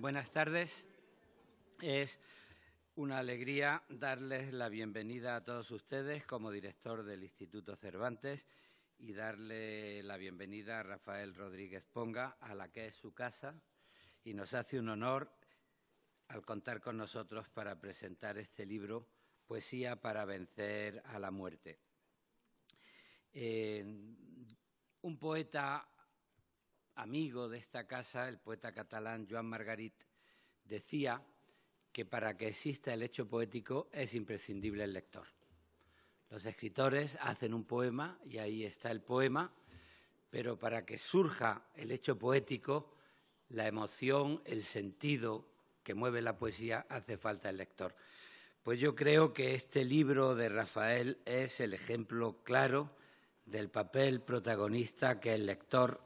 Buenas tardes. Es una alegría darles la bienvenida a todos ustedes como director del Instituto Cervantes y darle la bienvenida a Rafael Rodríguez Ponga, a la que es su casa, y nos hace un honor al contar con nosotros para presentar este libro, Poesía para vencer a la muerte. Eh, un poeta amigo de esta casa, el poeta catalán Joan Margarit, decía que para que exista el hecho poético es imprescindible el lector. Los escritores hacen un poema y ahí está el poema, pero para que surja el hecho poético, la emoción, el sentido que mueve la poesía, hace falta el lector. Pues yo creo que este libro de Rafael es el ejemplo claro del papel protagonista que el lector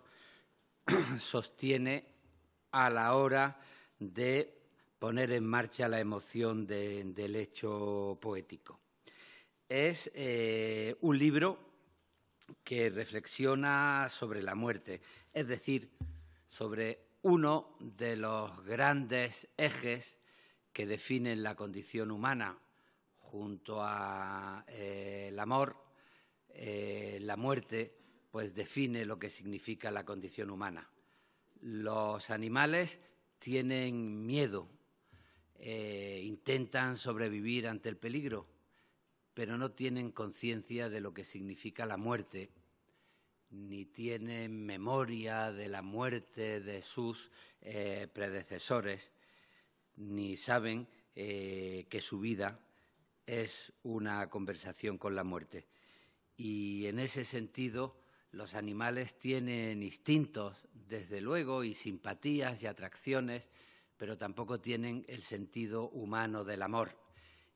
sostiene a la hora de poner en marcha la emoción del hecho poético. Es eh, un libro que reflexiona sobre la muerte, es decir, sobre uno de los grandes ejes que definen la condición humana junto a eh, el amor, eh, la muerte, pues define lo que significa la condición humana. Los animales tienen miedo, eh, intentan sobrevivir ante el peligro, pero no tienen conciencia de lo que significa la muerte, ni tienen memoria de la muerte de sus eh, predecesores, ni saben eh, que su vida es una conversación con la muerte. Y en ese sentido, los animales tienen instintos, desde luego, y simpatías y atracciones pero tampoco tienen el sentido humano del amor.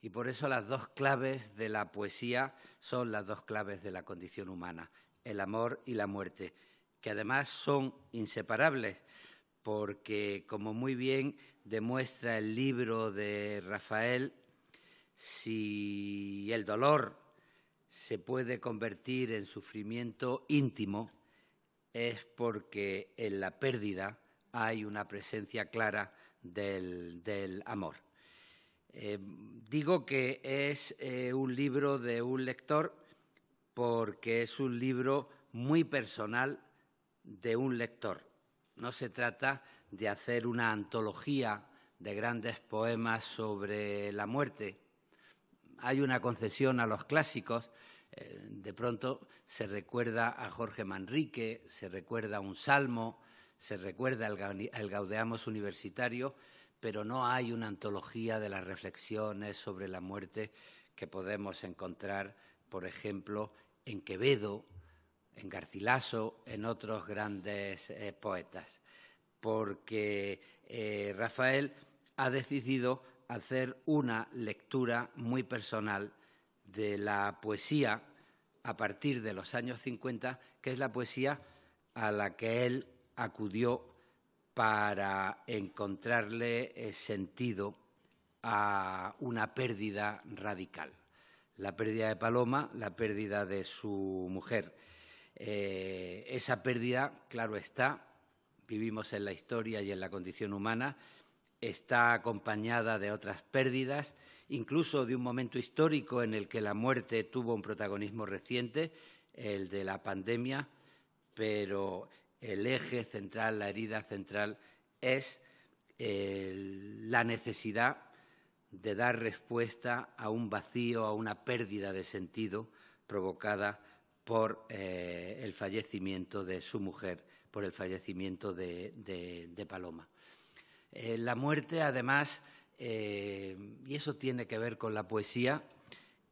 Y por eso las dos claves de la poesía son las dos claves de la condición humana, el amor y la muerte, que además son inseparables, porque, como muy bien demuestra el libro de Rafael, si el dolor se puede convertir en sufrimiento íntimo, es porque en la pérdida hay una presencia clara del, amor. Eh, digo que es eh, un libro de un lector porque es un libro muy personal de un lector. No se trata de hacer una antología de grandes poemas sobre la muerte. Hay una concesión a los clásicos. Eh, de pronto se recuerda a Jorge Manrique, se recuerda a un salmo, se recuerda el, Gaudeamos universitario, pero no hay una antología de las reflexiones sobre la muerte que podemos encontrar, por ejemplo, en Quevedo, en Garcilaso, en otros grandes eh, poetas, porque eh, Rafael ha decidido hacer una lectura muy personal de la poesía a partir de los años 50, que es la poesía a la que él acudió para encontrarle eh, sentido a una pérdida radical. La pérdida de Paloma, la pérdida de su mujer. Eh, esa pérdida, claro está, vivimos en la historia y en la condición humana, está acompañada de otras pérdidas, incluso de un momento histórico en el que la muerte tuvo un protagonismo reciente, el de la pandemia, pero el eje central, la herida central, es la necesidad de dar respuesta a un vacío, a una pérdida de sentido provocada por eh, el fallecimiento de su mujer, por el fallecimiento de, Paloma. Eh, la muerte, además, eh, y eso tiene que ver con la poesía,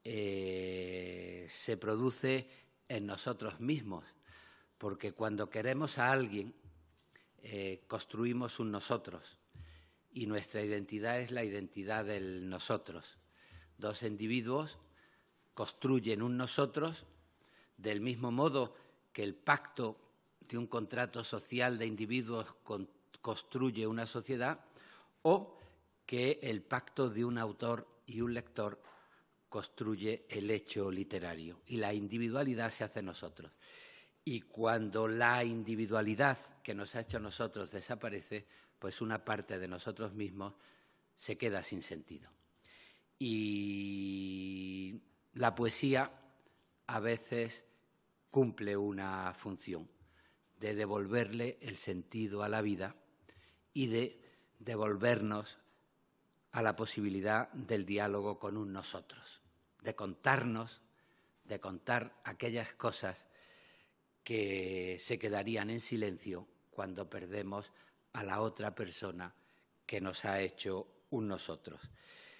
se produce en nosotros mismos porque cuando queremos a alguien, eh, construimos un nosotros y nuestra identidad es la identidad del nosotros. Dos individuos construyen un nosotros del mismo modo que el pacto de un contrato social de individuos construye una sociedad o que el pacto de un autor y un lector construye el hecho literario y la individualidad se hace nosotros. Y cuando la individualidad que nos ha hecho nosotros desaparece, pues una parte de nosotros mismos se queda sin sentido. Y la poesía a veces cumple una función de devolverle el sentido a la vida y de devolvernos a la posibilidad del diálogo con un nosotros, de contarnos, de contar aquellas cosas que se quedarían en silencio cuando perdemos a la otra persona que nos ha hecho un nosotros.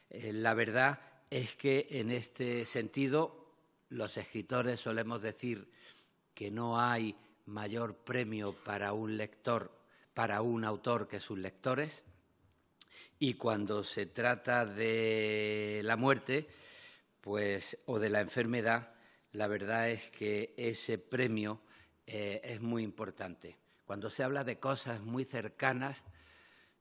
Eh, la verdad es que en este sentido los escritores solemos decir que no hay mayor premio para un lector, para un autor que sus lectores, y cuando se trata de la muerte, pues o de la enfermedad, la verdad es que ese premio eh, es muy importante. Cuando se habla de cosas muy cercanas,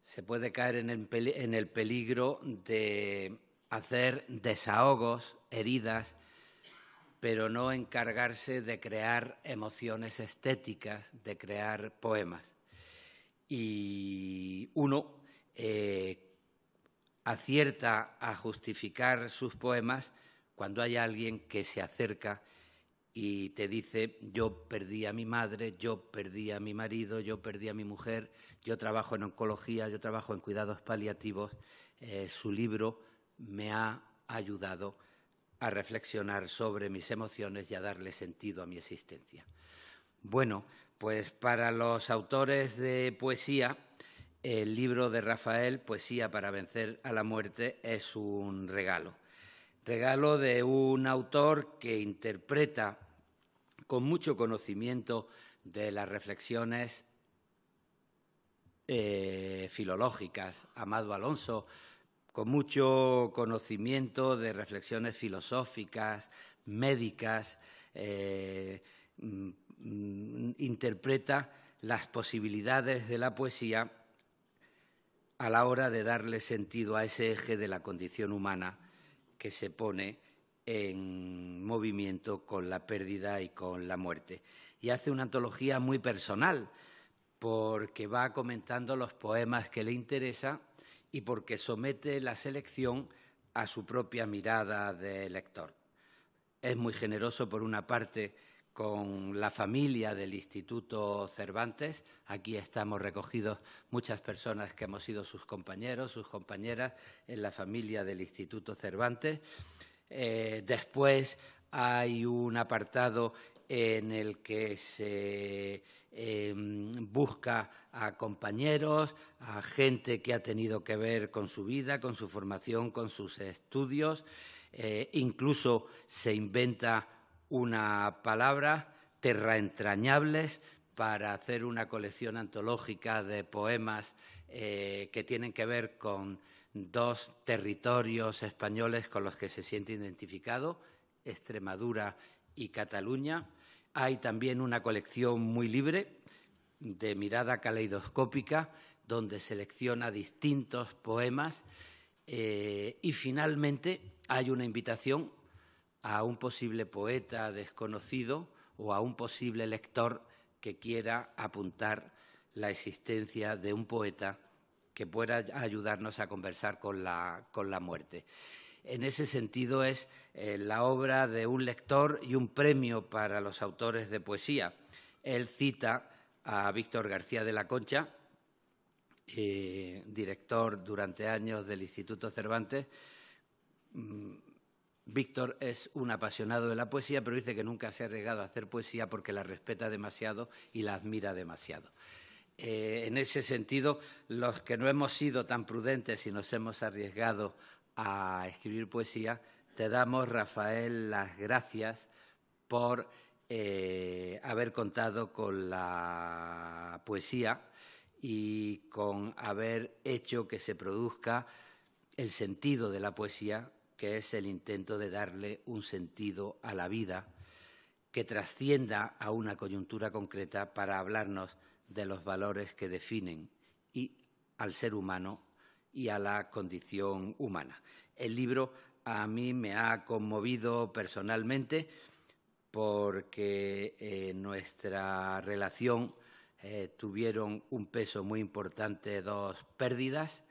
se puede caer en el, peligro de hacer desahogos, heridas, pero no encargarse de crear emociones estéticas, de crear poemas. Y uno eh, acierta a justificar sus poemas cuando hay alguien que se acerca y te dice, yo perdí a mi madre, yo perdí a mi marido, yo perdí a mi mujer, yo trabajo en oncología, yo trabajo en cuidados paliativos, eh, su libro me ha ayudado a reflexionar sobre mis emociones y a darle sentido a mi existencia. Bueno, pues para los autores de poesía, el libro de Rafael, Poesía para vencer a la muerte, es un regalo. Regalo de un autor que interpreta con mucho conocimiento de las reflexiones eh, filológicas, Amado Alonso, con mucho conocimiento de reflexiones filosóficas, médicas, eh, interpreta las posibilidades de la poesía a la hora de darle sentido a ese eje de la condición humana que se pone en movimiento con la pérdida y con la muerte. Y hace una antología muy personal, porque va comentando los poemas que le interesa y porque somete la selección a su propia mirada de lector. Es muy generoso, por una parte, con la familia del Instituto Cervantes. Aquí estamos recogidos muchas personas que hemos sido sus compañeros, sus compañeras en la familia del Instituto Cervantes. Eh, después hay un apartado en el que se em, busca a compañeros, a gente que ha tenido que ver con su vida, con su formación, con sus estudios. Eh, incluso se inventa una palabra, terraentrañables, para hacer una colección antológica de poemas eh, que tienen que ver con dos territorios españoles con los que se siente identificado, Extremadura y Cataluña. Hay también una colección muy libre de mirada caleidoscópica donde selecciona distintos poemas eh, y finalmente hay una invitación a un posible poeta desconocido o a un posible lector que quiera apuntar la existencia de un poeta que pueda ayudarnos a conversar con la, muerte. En ese sentido es eh, la obra de un lector y un premio para los autores de poesía. Él cita a Víctor García de la Concha, eh, director durante años del Instituto Cervantes, mm, Víctor es un apasionado de la poesía, pero dice que nunca se ha arriesgado a hacer poesía porque la respeta demasiado y la admira demasiado. Eh, en ese sentido, los que no hemos sido tan prudentes y nos hemos arriesgado a escribir poesía, te damos, Rafael, las gracias por eh, haber contado con la poesía y con haber hecho que se produzca el sentido de la poesía que es el intento de darle un sentido a la vida que trascienda a una coyuntura concreta para hablarnos de los valores que definen y al ser humano y a la condición humana. El libro a mí me ha conmovido personalmente porque eh, nuestra relación eh, tuvieron un peso muy importante dos pérdidas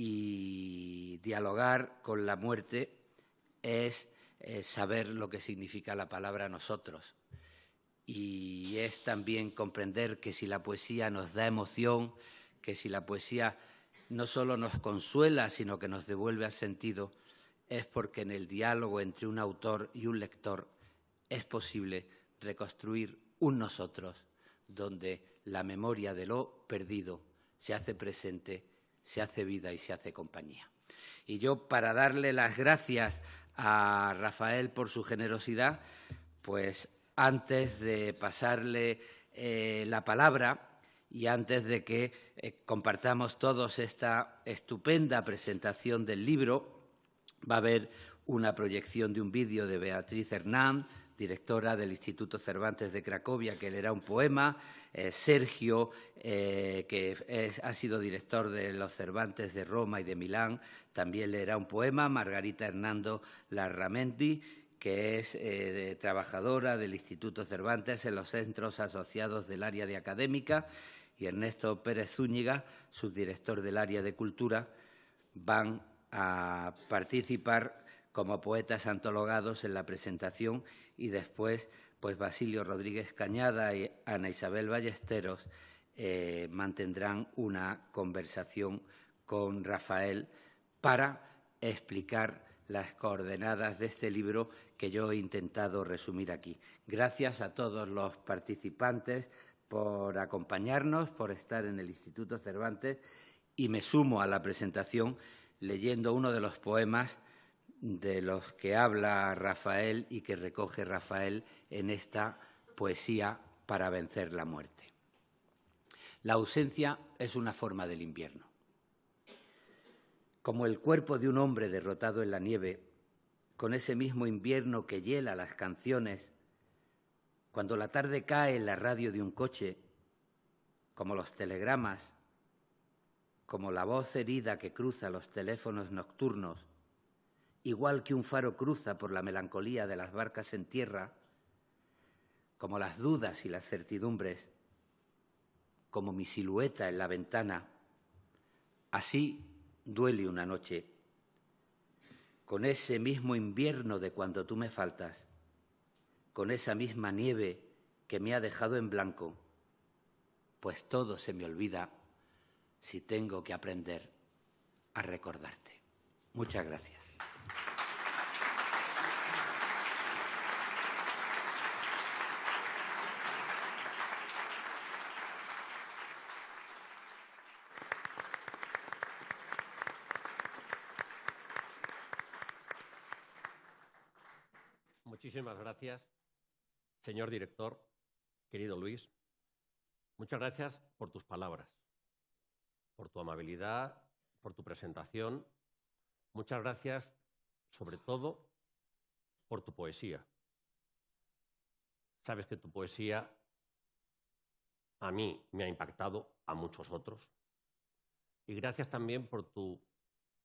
y dialogar con la muerte es eh, saber lo que significa la palabra nosotros. Y es también comprender que si la poesía nos da emoción, que si la poesía no solo nos consuela, sino que nos devuelve al sentido, es porque en el diálogo entre un autor y un lector es posible reconstruir un nosotros donde la memoria de lo perdido se hace presente, se hace vida y se hace compañía. Y yo, para darle las gracias a Rafael por su generosidad, pues antes de pasarle eh, la palabra y antes de que eh, compartamos todos esta estupenda presentación del libro, va a haber una proyección de un vídeo de Beatriz Hernán, directora del Instituto Cervantes de Cracovia, que leerá un poema, eh, Sergio, eh, que ha sido director de los Cervantes de Roma y de Milán, también leerá un poema, Margarita Hernando Larramendi, que es eh, trabajadora del Instituto Cervantes en los centros asociados del área de académica, y Ernesto Pérez Zúñiga, subdirector del área de cultura, van a participar como poetas antologados en la presentación y después, pues Basilio Rodríguez Cañada y Ana Isabel Ballesteros eh, mantendrán una conversación con Rafael para explicar las coordenadas de este libro que yo he intentado resumir aquí. Gracias a todos los participantes por acompañarnos, por estar en el Instituto Cervantes y me sumo a la presentación leyendo uno de los poemas de los que habla Rafael y que recoge Rafael en esta poesía para vencer la muerte. La ausencia es una forma del invierno. Como el cuerpo de un hombre derrotado en la nieve, con ese mismo invierno que hiela las canciones, cuando la tarde cae en la radio de un coche, como los telegramas, como la voz herida que cruza los teléfonos nocturnos, igual que un faro cruza por la melancolía de las barcas en tierra, como las dudas y las certidumbres, como mi silueta en la ventana, así duele una noche, con ese mismo invierno de cuando tú me faltas, con esa misma nieve que me ha dejado en blanco, pues todo se me olvida si tengo que aprender a recordarte. Muchas gracias. Muchísimas gracias, señor director, querido Luis. Muchas gracias por tus palabras por tu amabilidad, por tu presentación. Muchas gracias, sobre todo, por tu poesía. Sabes que tu poesía a mí me ha impactado, a muchos otros. Y gracias también por tu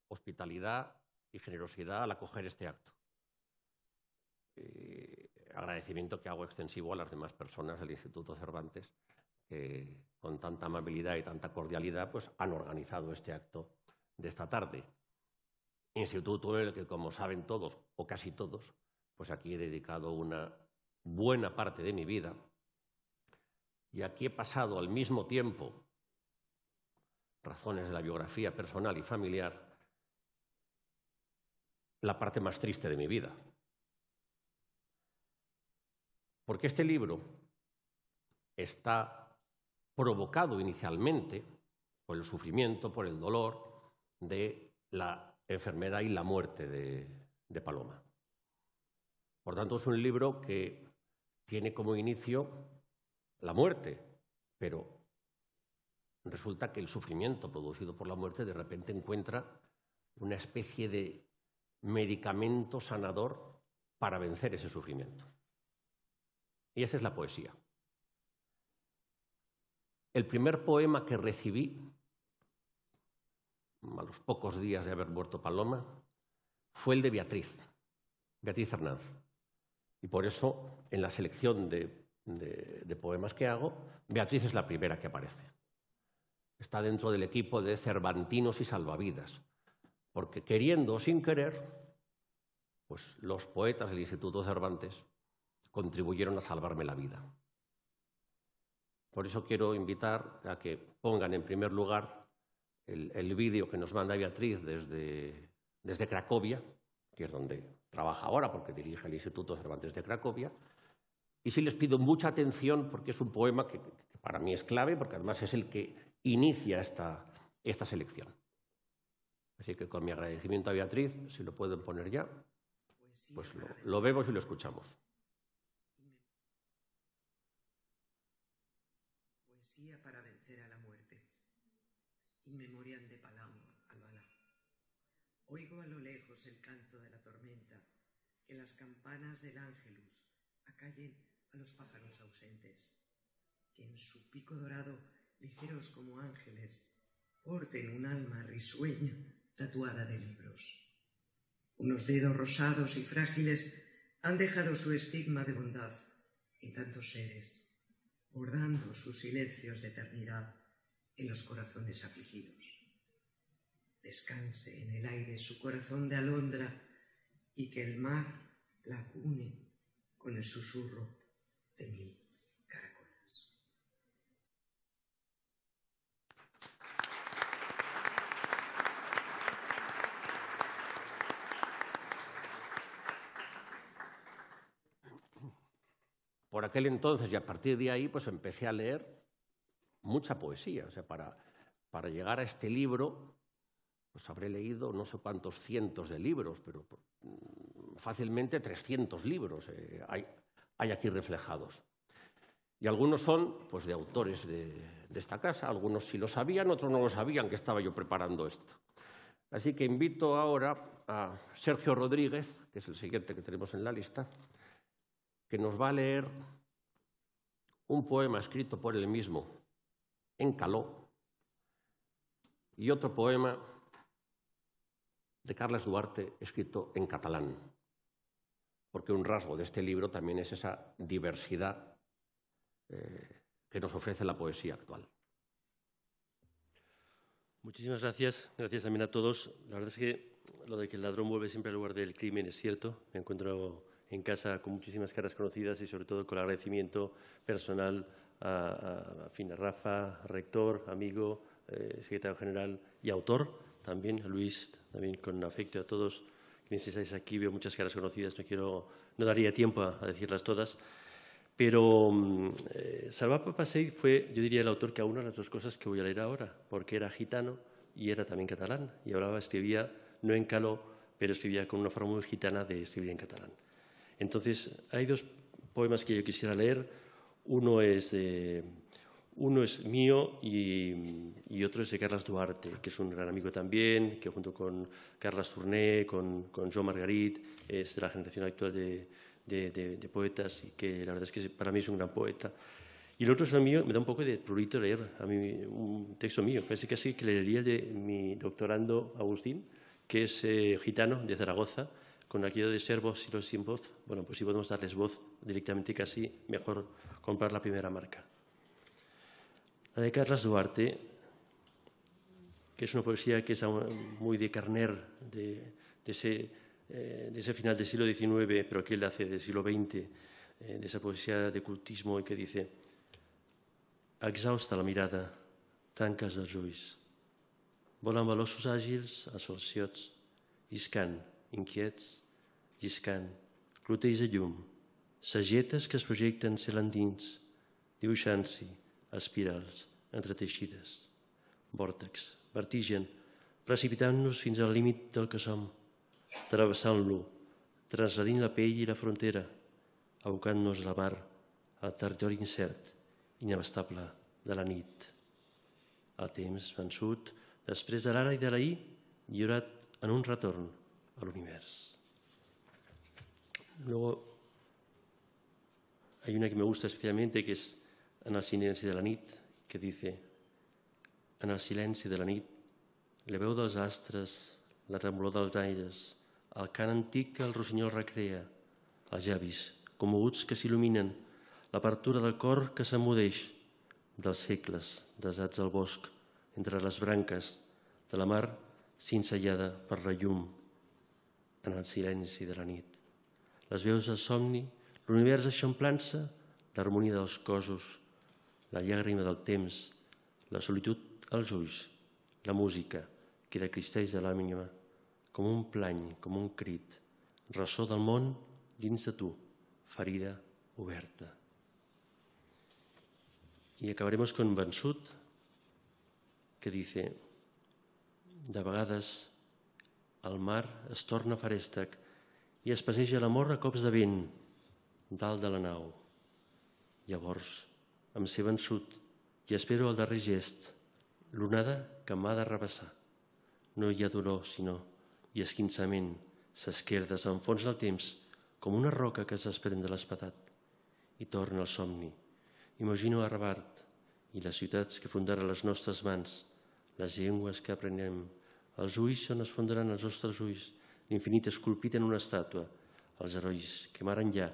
hospitalidad y generosidad al acoger este acto. Eh, agradecimiento que hago extensivo a las demás personas del Instituto Cervantes que con tanta amabilidad y tanta cordialidad pues, han organizado este acto de esta tarde. Instituto en el que, como saben todos, o casi todos, pues aquí he dedicado una buena parte de mi vida y aquí he pasado al mismo tiempo razones de la biografía personal y familiar, la parte más triste de mi vida. Porque este libro está provocado inicialmente por el sufrimiento, por el dolor de la enfermedad y la muerte de, Paloma. Por tanto, es un libro que tiene como inicio la muerte, pero resulta que el sufrimiento producido por la muerte de repente encuentra una especie de medicamento sanador para vencer ese sufrimiento. Y esa es la poesía. El primer poema que recibí, a los pocos días de haber muerto Paloma, fue el de Beatriz, Beatriz Hernández. Y por eso, en la selección de poemas que hago, Beatriz es la primera que aparece. Está dentro del equipo de Cervantinos y Salvavidas, porque queriendo o sin querer, pues los poetas del Instituto Cervantes contribuyeron a salvarme la vida. Por eso quiero invitar a que pongan en primer lugar el, vídeo que nos manda Beatriz desde, desde Cracovia, que es donde trabaja ahora porque dirige el Instituto Cervantes de Cracovia, y sí les pido mucha atención porque es un poema que, para mí es clave, porque además es el que inicia esta, esta selección. Así que con mi agradecimiento a Beatriz, si lo pueden poner ya, pues lo, lo vemos y lo escuchamos. Poesía para vencer a la muerte. Inmemorial de Albalá. Oigo a lo lejos el canto de la tormenta, que las campanas del ángelus acallen a los pájaros ausentes, que en su pico dorado, ligeros como ángeles, porten un alma risueña tatuada de libros. Unos dedos rosados y frágiles han dejado su estigma de bondad en tantos seres, bordando sus silencios de eternidad en los corazones afligidos. Descanse en el aire su corazón de alondra y que el mar la cune con el susurro de mil caracolas. Por aquel entonces y a partir de ahí, pues empecé a leer mucha poesía. O sea, para, para llegar a este libro, pues habré leído no sé cuántos cientos de libros, pero mm, fácilmente 300 libros. Eh, hay, aquí reflejados. Y algunos son pues, de autores de, esta casa, algunos sí lo sabían, otros no lo sabían que estaba yo preparando esto. Así que invito ahora a Sergio Rodríguez, que es el siguiente que tenemos en la lista, que nos va a leer un poema escrito por él mismo en caló y otro poema de Carles Duarte escrito en catalán porque un rasgo de este libro también es esa diversidad eh, que nos ofrece la poesía actual. Muchísimas gracias. Gracias también a todos. La verdad es que lo de que el ladrón vuelve siempre al lugar del crimen es cierto. Me encuentro en casa con muchísimas caras conocidas y sobre todo con el agradecimiento personal a, a, Rafa, rector, amigo, eh, secretario general y autor también, a Luis, también con afecto a todos quienes estáis aquí, veo muchas caras conocidas, no, quiero, no daría tiempo a, decirlas todas. Pero mm, eh, Salvador Pasei fue, yo diría, el autor que aúna las dos cosas que voy a leer ahora, porque era gitano y era también catalán, y hablaba, escribía, no en caló, pero escribía con una forma muy gitana de escribir en catalán. Entonces, hay dos poemas que yo quisiera leer. Uno es de uno es mío y, otro es de Carlos Duarte, que es un gran amigo también, que junto con Carlos Tourné, con, con Joan Margarit, es de la generación actual de, poetas y que la verdad es que para mí es un gran poeta. Y el otro es mío, me da un poco de prurito leer a mí un texto mío, casi casi que leería de mi doctorando Agustín, que es eh, gitano de Zaragoza, con aquello de ser voz y los sin voz. Bueno, pues si podemos darles voz directamente casi, mejor comprar la primera marca. La de Carlos Duarte, que es una poesía que es muy de Carner, de, ese, eh, de ese, final del siglo XIX, pero que él hace del siglo XX, eh, de esa poesía de cultismo y que dice exhausta la mirada, tanques dels ulls. Volen velossos àgils els falciots, lliscant, inquiets, lliscant, clotells de llum, sagetes que es projecten cel endins, dibuixant-s'hi, espirals entreteixides, vòrtex, vertigen, precipitant-nos fins al límit del que som, travessant-lo, transladint la pell i la frontera, abocant-nos la mar al territori incert, inabastable de la nit. El temps vençut, després de l'ara i de l'ahir, lliurat en un retorn a l'univers. Luego, hay una que me gusta especialmente, que es en el silenci de la nit, que dice en el silenci de la nit, la veu dels astres, la remolor dels aires, el cant antic que el rossinyol recrea, els llavis comoguts que s'il·luminen, l'apertura del cor que s'emudeix dels segles desats al bosc, entre les branques de la mar cincellada per la llum en el silenci de la nit. Les veus del somni, l'univers eixamplant-se, l'harmonia dels cossos, la llàgrima del temps, la solitud als ulls, la música que decristeix de l'ànima com un plany, com un crit, ressò del món dins de tu, ferida oberta. Y acabaremos con Bansut, que dice, de vegades el mar es torna farèstec i es passeja l'amor a cops de vent dalt de la nau. Llavors em sé vençut i espero el darrer gest, l'onada que m'ha de rebassar. No hi ha dolor, sinó, i esquinçament, s'esquerda, s'enfonsa el temps, com una roca que es desprèn de l'espatat, i torna al somni. Imagino Arbart i les ciutats que fundaran les nostres mans, les llengües que aprenem, els ulls on es fondaran els nostres ulls, l'infinit esculpit en una estàtua, els herois que mar enllà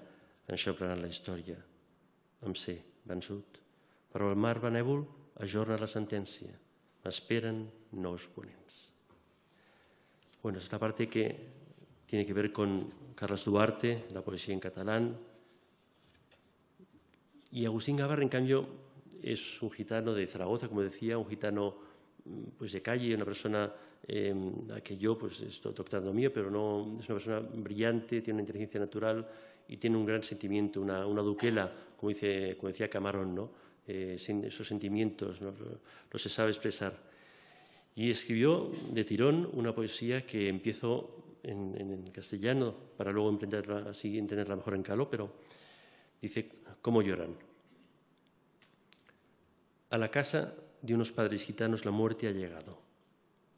enxaplaran la història. Em sé, vençut, però el mar benèvol ajorna la sentència. M'esperen nous ponents. Bueno, es la parte que tiene que ver con Carlos Duarte, la poesía en catalán. Y Agustín Gavarra, en cambio, es un gitano de Zaragoza, como decía, un gitano pues, de calle, una persona eh, a que yo pues, estoy doctorando mío, pero no, es una persona brillante, tiene una inteligencia natural y tiene un gran sentimiento, una, una duquela, como, dice, como decía Camarón, ¿no? Eh, esos sentimientos ¿no? se sabe expresar. Y escribió de tirón una poesía que empiezo en, en castellano para luego entenderla, así entenderla mejor en caló, pero dice, ¿cómo lloran? A la casa de unos padres gitanos la muerte ha llegado.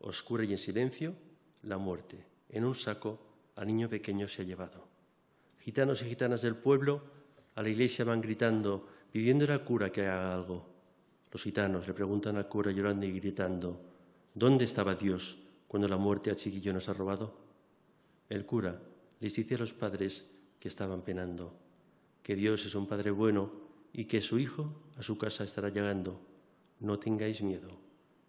Oscura y en silencio, la muerte. En un saco al niño pequeño se ha llevado. Gitanos y gitanas del pueblo a la iglesia van gritando, pidiendo al cura que haga algo. Los gitanos le preguntan al cura llorando y gritando, ¿dónde estaba Dios cuando la muerte al chiquillo nos ha robado? El cura les dice a los padres que estaban penando, que Dios es un Padre bueno y que su Hijo a su casa estará llegando. No tengáis miedo.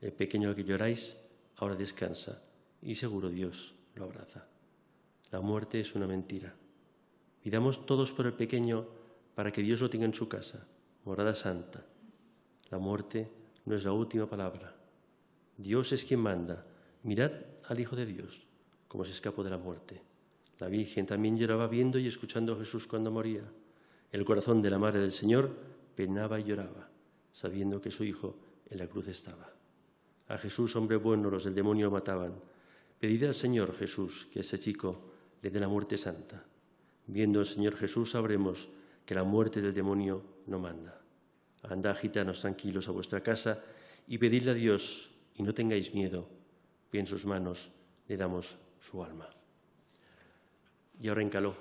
El pequeño que lloráis ahora descansa y seguro Dios lo abraza. La muerte es una mentira. Pidamos todos por el pequeño para que Dios lo tenga en su casa, morada santa. La muerte no es la última palabra. Dios es quien manda. Mirad al Hijo de Dios, como se escapó de la muerte. La Virgen también lloraba viendo y escuchando a Jesús cuando moría. El corazón de la Madre del Señor penaba y lloraba, sabiendo que su Hijo en la cruz estaba. A Jesús, hombre bueno, los del demonio mataban. Pedid al Señor Jesús que ese chico le dé la muerte santa. Viendo al Señor Jesús sabremos que la muerte del demonio no manda. Andad, gitanos, tranquilos a vuestra casa y pedidle a Dios y no tengáis miedo, que en sus manos le damos su alma. Y ahora en caló.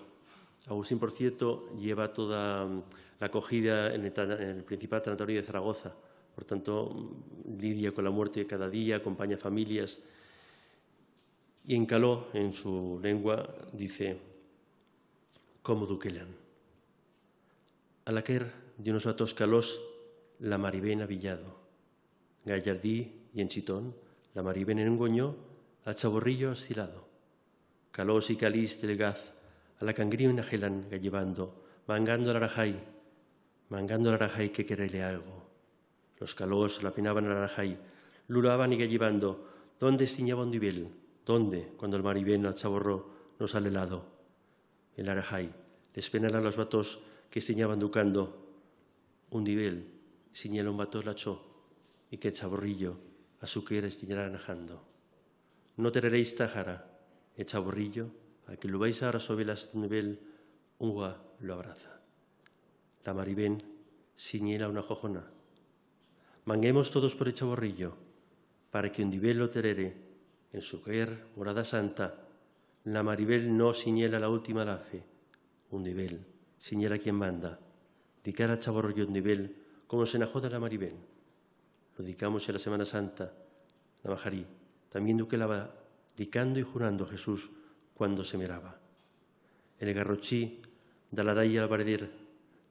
Agustín, por cierto, lleva toda la acogida en el, principal tanatorio de Zaragoza. Por tanto, lidia con la muerte cada día, acompaña familias. Y en caló, en su lengua, dice, como duquelan. A la quer de unos vatos calós, la maribén avillado. Gallardí y en chitón, la maribén en al chaborrillo astilado. Calós y calís del gaz, a la cangrina gelan llevando, mangando al arajay, mangando al arajay que querele algo. Los calós la penaban al arajay, luraban y gallivando, ¿dónde estiñaba un nivel? ¿Dónde, cuando el maribén al chaborro no sale helado? El arajay les penara a los vatos que estiñaban ducando, un nivel, señala un vato lacho, y que el chaborrillo a su que era estiñará anajando. No tereréis tajara, el chaborrillo a que lo vais a la nivel, Uga lo abraza. La maribén ciñela una jojona. Manguemos todos por el chaborrillo, para que lo terere, en su querer, morada santa, la maribel no ciñela la última la fe, un nivel, ciñela quien manda, dicar al chaborrillo un nivel, como se enajó de la maribel. Lo dicamos en la Semana Santa, la bajarí, también duque la va, dicando y jurando Jesús, cuando se miraba. El garrochí de la daya al bareder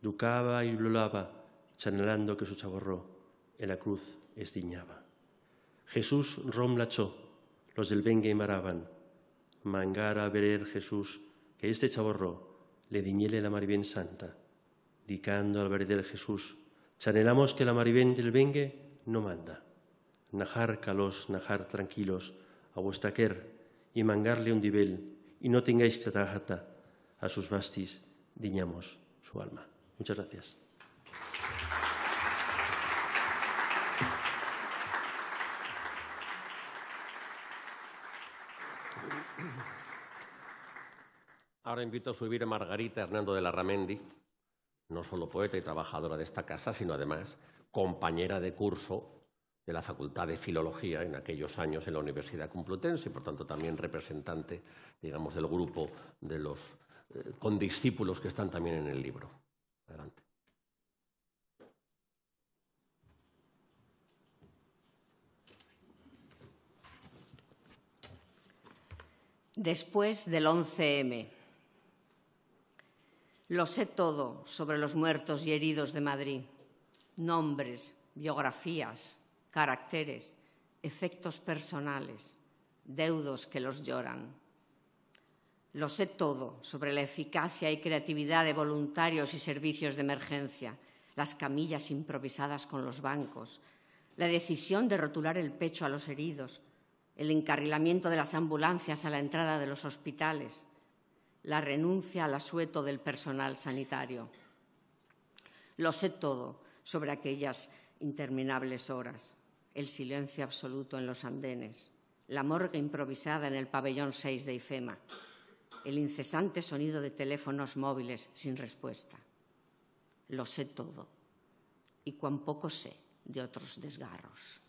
ducaba y blolaba, chanelando que su chaborró en la cruz estiñaba. Jesús rom los del bengue maraban, mangara verer Jesús, que este chaborró le diñele la maribén santa, dicando al del Jesús, chanelamos que la maribén del bengue no manda, najar calos, najar tranquilos, a vuestra quer, y mangarle un nivel, y no tengáis trajata, a sus bastis diñamos su alma. Muchas gracias. Ahora invito a subir a Margarita Hernando de la Ramendi, no solo poeta y trabajadora de esta casa, sino además compañera de curso de la Facultad de Filología en aquellos años en la Universidad Complutense y, por tanto, también representante, digamos, del grupo de los eh, condiscípulos que están también en el libro. Adelante. Después del 11M. Lo sé todo sobre los muertos y heridos de Madrid. Nombres, biografías, caracteres, efectos personales, deudos que los lloran. Lo sé todo sobre la eficacia y creatividad de voluntarios y servicios de emergencia, las camillas improvisadas con los bancos, la decisión de rotular el pecho a los heridos, el encarrilamiento de las ambulancias a la entrada de los hospitales, la renuncia al asueto del personal sanitario. Lo sé todo sobre aquellas interminables horas, el silencio absoluto en los andenes, la morgue improvisada en el pabellón 6 de IFEMA, el incesante sonido de teléfonos móviles sin respuesta. Lo sé todo y cuán poco sé de otros desgarros.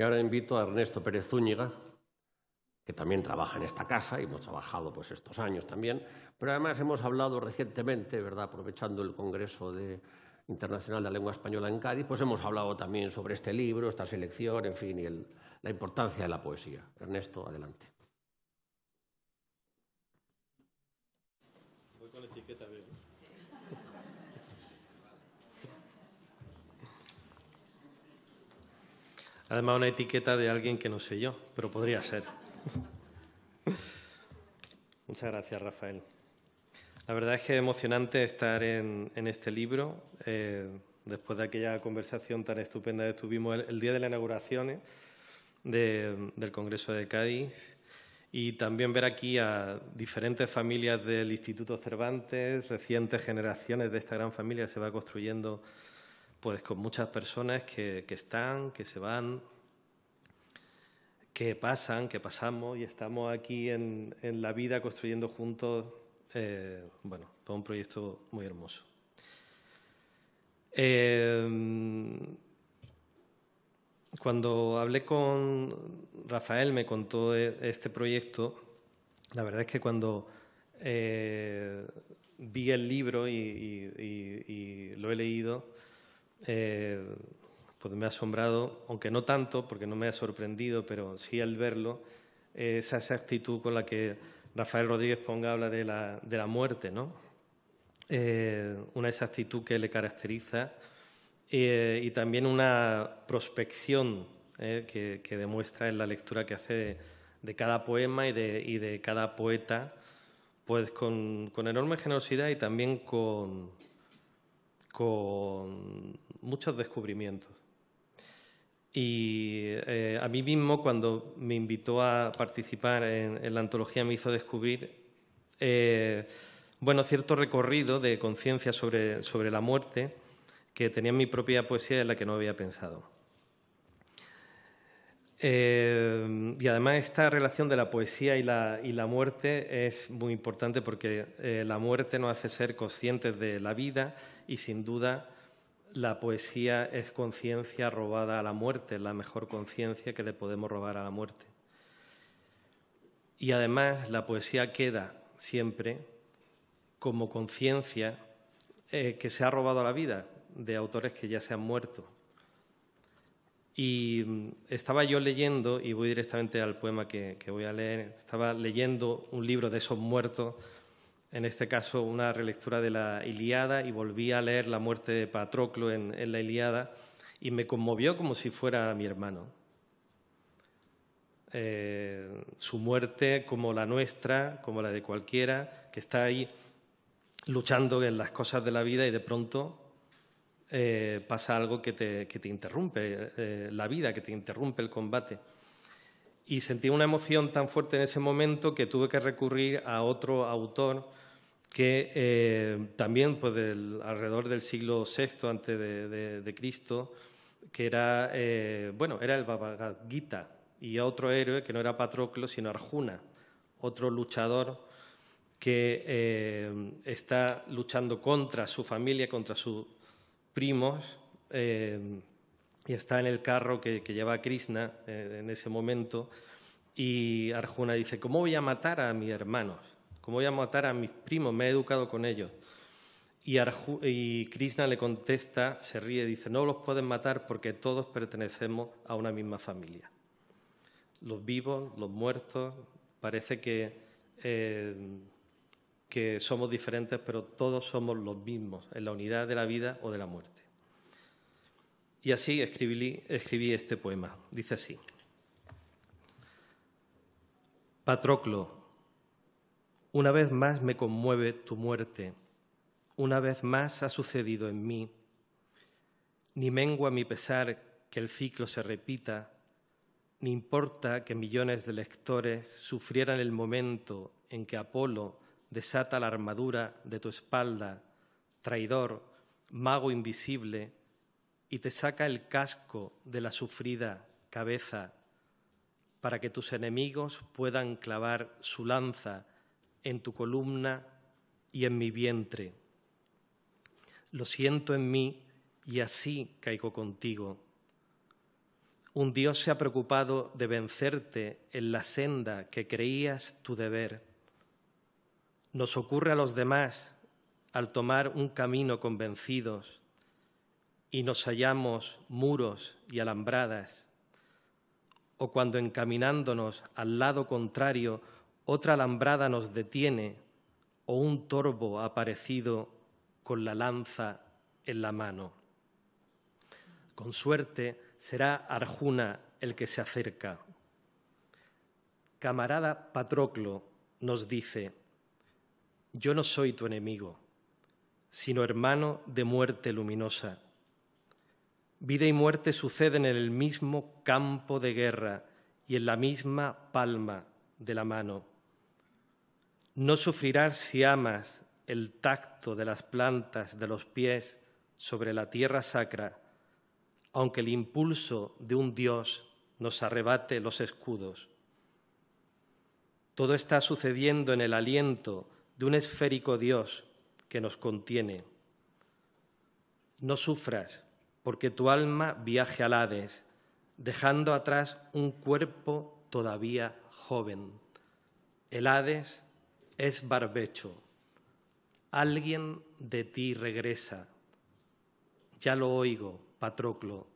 Y ahora invito a Ernesto Pérez Zúñiga, que también trabaja en esta casa y hemos trabajado pues estos años también, pero además hemos hablado recientemente, ¿verdad? aprovechando el Congreso Internacional de la Lengua Española en Cádiz, pues hemos hablado también sobre este libro, esta selección, en fin, y la importancia de la poesía. Ernesto, adelante. Voy con etiqueta Además, una etiqueta de alguien que no sé yo, pero podría ser. Muchas gracias, Rafael. La verdad es que es emocionante estar en, este libro, eh, después de aquella conversación tan estupenda que tuvimos el, día de la inauguración del Congreso de Cádiz y también ver aquí a diferentes familias del Instituto Cervantes, recientes generaciones de esta gran familia que se va construyendo pues con muchas personas que están, que se van, que pasan, que pasamos y estamos aquí en, la vida construyendo juntos, eh, bueno, para un proyecto muy hermoso. Eh, cuando hablé con Rafael, me contó este proyecto, la verdad es que cuando eh, vi el libro y, lo he leído, pues me ha asombrado, aunque no tanto, porque no me ha sorprendido, pero sí al verlo, esa actitud con la que Rafael Rodríguez Ponga habla de la, de la muerte, ¿no? Eh, una exactitud que le caracteriza eh, y también una prospección eh, que, demuestra en la lectura que hace de, cada poema y de, y de, cada poeta, pues con, con enorme generosidad y también con, con muchos descubrimientos. Y eh, a mí mismo, cuando me invitó a participar en, la antología, me hizo descubrir eh, bueno, cierto recorrido de conciencia sobre, sobre, la muerte que tenía en mi propia poesía en la que no había pensado. Eh, y además esta relación de la poesía y la, y la muerte es muy importante porque la muerte nos hace ser conscientes de la vida y sin duda la poesía es conciencia robada a la muerte, la mejor conciencia que le podemos robar a la muerte. Y además la poesía queda siempre como conciencia eh, que se ha robado a la vida de autores que ya se han muerto. Y mm, estaba yo leyendo, y voy directamente al poema que, voy a leer, estaba leyendo un libro de esos muertos, en este caso una relectura de la Iliada, y volví a leer la muerte de Patroclo en, la Iliada, y me conmovió como si fuera mi hermano. Eh, su muerte como la nuestra, como la de cualquiera, que está ahí luchando en las cosas de la vida y de pronto eh, pasa algo que te, interrumpe eh, la vida, que te interrumpe el combate. Y sentí una emoción tan fuerte en ese momento que tuve que recurrir a otro autor que también pues, alrededor del siglo VI antes de, Cristo, que era, bueno, era el Bhagavad Gita, y otro héroe que no era Patroclo, sino Arjuna, otro luchador que eh, está luchando contra su familia, contra sus primos, eh, y está en el carro que, lleva a Krishna eh, en ese momento, y Arjuna dice, ¿cómo voy a matar a mis hermanos? ¿Cómo voy a matar a mis primos? Me he educado con ellos. Y, y Krishna le contesta, se ríe, dice, no los pueden matar porque todos pertenecemos a una misma familia los vivos, los muertos, parece que, eh, que somos diferentes, pero todos somos los mismos en la unidad de la vida o de la muerte. Y así escribí, este poema. Dice así. Patroclo, una vez más me conmueve tu muerte, una vez más ha sucedido en mí. Ni mengua mi pesar que el ciclo se repita, ni importa que millones de lectores sufrieran el momento en que Apolo desata la armadura de tu espalda, traidor, mago invisible, y te saca el casco de la sufrida cabeza para que tus enemigos puedan clavar su lanza en tu columna y en mi vientre. Lo siento en mí y así caigo contigo un Dios se ha preocupado de vencerte en la senda que creías tu deber. Nos ocurre a los demás al tomar un camino convencidos y nos hallamos muros y alambradas, o cuando encaminándonos al lado contrario otra alambrada nos detiene o un torbo aparecido con la lanza en la mano. Con suerte, será Arjuna el que se acerca. Camarada Patroclo nos dice, yo no soy tu enemigo, sino hermano de muerte luminosa. Vida y muerte suceden en el mismo campo de guerra y en la misma palma de la mano. No sufrirás si amas el tacto de las plantas de los pies sobre la tierra sacra aunque el impulso de un Dios nos arrebate los escudos. Todo está sucediendo en el aliento de un esférico Dios que nos contiene. No sufras, porque tu alma viaje al Hades, dejando atrás un cuerpo todavía joven. El Hades es barbecho. Alguien de ti regresa. Ya lo oigo, Patroclo,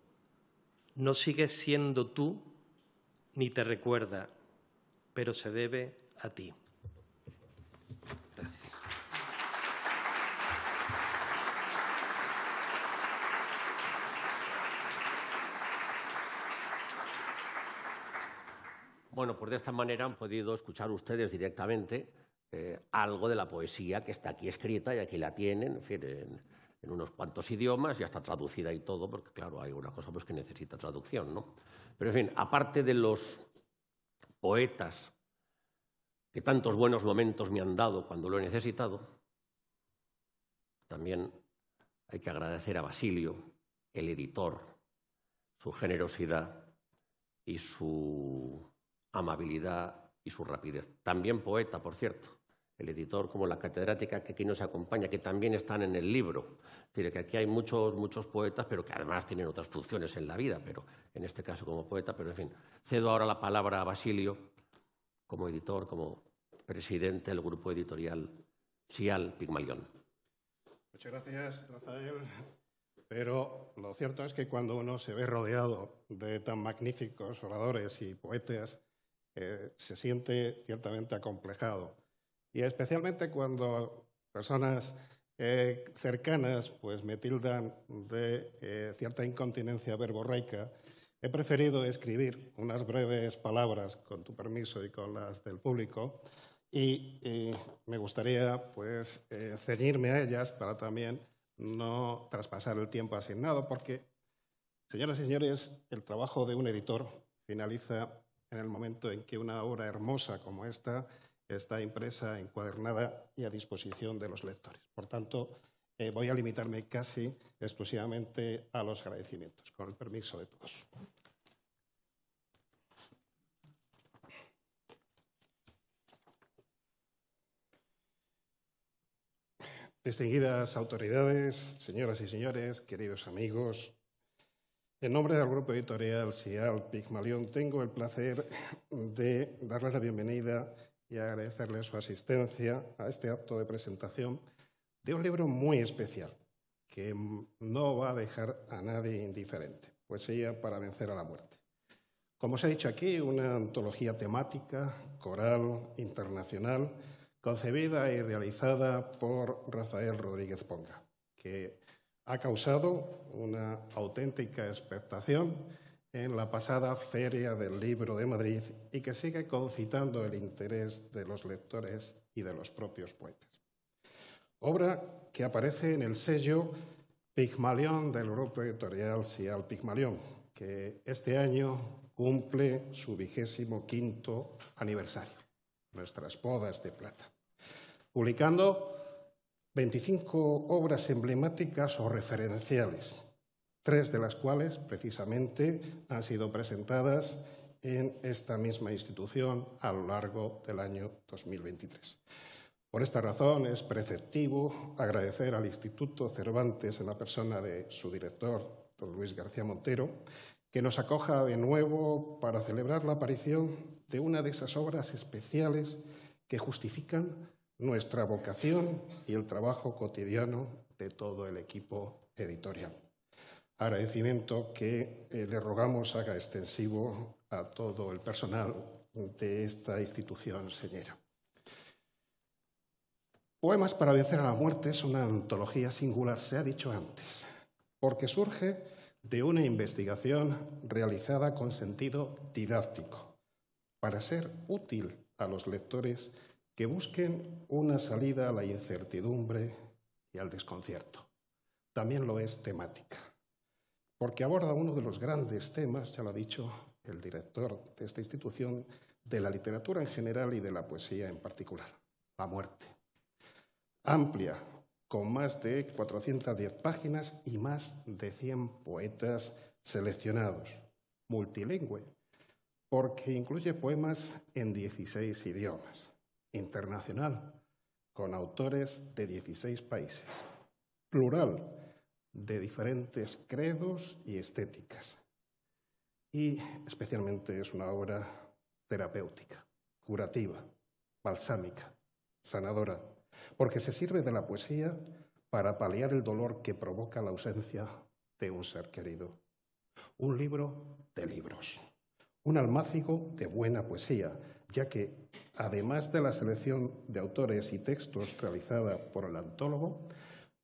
no sigues siendo tú ni te recuerda, pero se debe a ti. Bueno, pues de esta manera han podido escuchar ustedes directamente eh, algo de la poesía que está aquí escrita y aquí la tienen. En en unos cuantos idiomas, ya está traducida y todo, porque claro, hay una cosa pues, que necesita traducción, ¿no? Pero en fin, aparte de los poetas que tantos buenos momentos me han dado cuando lo he necesitado, también hay que agradecer a Basilio, el editor, su generosidad y su amabilidad y su rapidez. También poeta, por cierto el editor como la catedrática que aquí nos acompaña, que también están en el libro. Decir, que aquí hay muchos, muchos poetas, pero que además tienen otras funciones en la vida, pero en este caso como poeta, pero en fin. Cedo ahora la palabra a Basilio como editor, como presidente del grupo editorial Sial Pigmalión. Muchas gracias, Rafael. pero lo cierto es que cuando uno se ve rodeado de tan magníficos oradores y poetas, eh, se siente ciertamente acomplejado. Y especialmente cuando personas eh, cercanas pues me tildan de eh, cierta incontinencia verborreica, he preferido escribir unas breves palabras, con tu permiso y con las del público, y me gustaría pues ceñirme a ellas para también no traspasar el tiempo asignado, porque, señoras y señores, el trabajo de un editor finaliza en el momento en que una obra hermosa como esta está impresa, encuadernada y a disposición de los lectores. Por tanto, eh, voy a limitarme casi exclusivamente a los agradecimientos, con el permiso de todos. Distinguidas autoridades, señoras y señores, queridos amigos, en nombre del grupo editorial SIAL Pigmalión tengo el placer de darles la bienvenida y agradecerles su asistencia a este acto de presentación de un libro muy especial que no va a dejar a nadie indiferente, Poesía para vencer a la muerte. Como se ha dicho aquí, una antología temática, coral, internacional, concebida y realizada por Rafael Rodríguez Ponga, que ha causado una auténtica expectación en la pasada Feria del Libro de Madrid y que sigue concitando el interés de los lectores y de los propios poetas. Obra que aparece en el sello Pigmalión del grupo editorial Sial Pigmalión, que este año cumple su vigésimo quinto aniversario, nuestras bodas de plata, publicando 25 obras emblemáticas o referenciales, tres de las cuales precisamente han sido presentadas en esta misma institución a lo largo del año 2023. Por esta razón es preceptivo agradecer al Instituto Cervantes en la persona de su director, don Luis García Montero, que nos acoja de nuevo para celebrar la aparición de una de esas obras especiales que justifican nuestra vocación y el trabajo cotidiano de todo el equipo editorial. Agradecimiento que eh, le rogamos haga extensivo a todo el personal de esta institución señera. Poemas para vencer a la muerte es una antología singular, se ha dicho antes, porque surge de una investigación realizada con sentido didáctico, para ser útil a los lectores que busquen una salida a la incertidumbre y al desconcierto. También lo es temática, porque aborda uno de los grandes temas, ya lo ha dicho el director de esta institución, de la literatura en general y de la poesía en particular, la muerte. Amplia, con más de 410 páginas y más de 100 poetas seleccionados, multilingüe, porque incluye poemas en 16 idiomas internacional, con autores de 16 países, plural, de diferentes credos y estéticas. Y especialmente es una obra terapéutica, curativa, balsámica, sanadora, porque se sirve de la poesía para paliar el dolor que provoca la ausencia de un ser querido. Un libro de libros, un almácigo de buena poesía, ya que además de la selección de autores y textos realizada por el antólogo,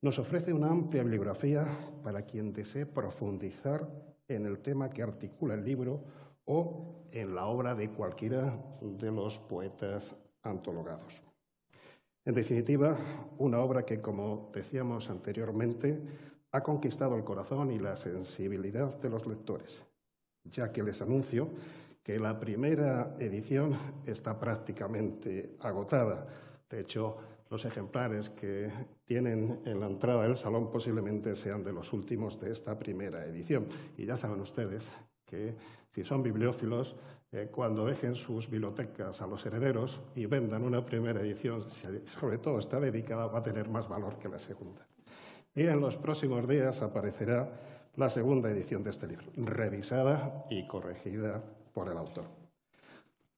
nos ofrece una amplia bibliografía para quien desee profundizar en el tema que articula el libro o en la obra de cualquiera de los poetas antologados. En definitiva, una obra que, como decíamos anteriormente, ha conquistado el corazón y la sensibilidad de los lectores, ya que les anuncio que la primera edición está prácticamente agotada. De hecho, los ejemplares que tienen en la entrada del salón posiblemente sean de los últimos de esta primera edición. Y ya saben ustedes que si son bibliófilos, eh, cuando dejen sus bibliotecas a los herederos y vendan una primera edición, sobre todo está dedicada, va a tener más valor que la segunda. Y en los próximos días aparecerá la segunda edición de este libro, revisada y corregida por el autor.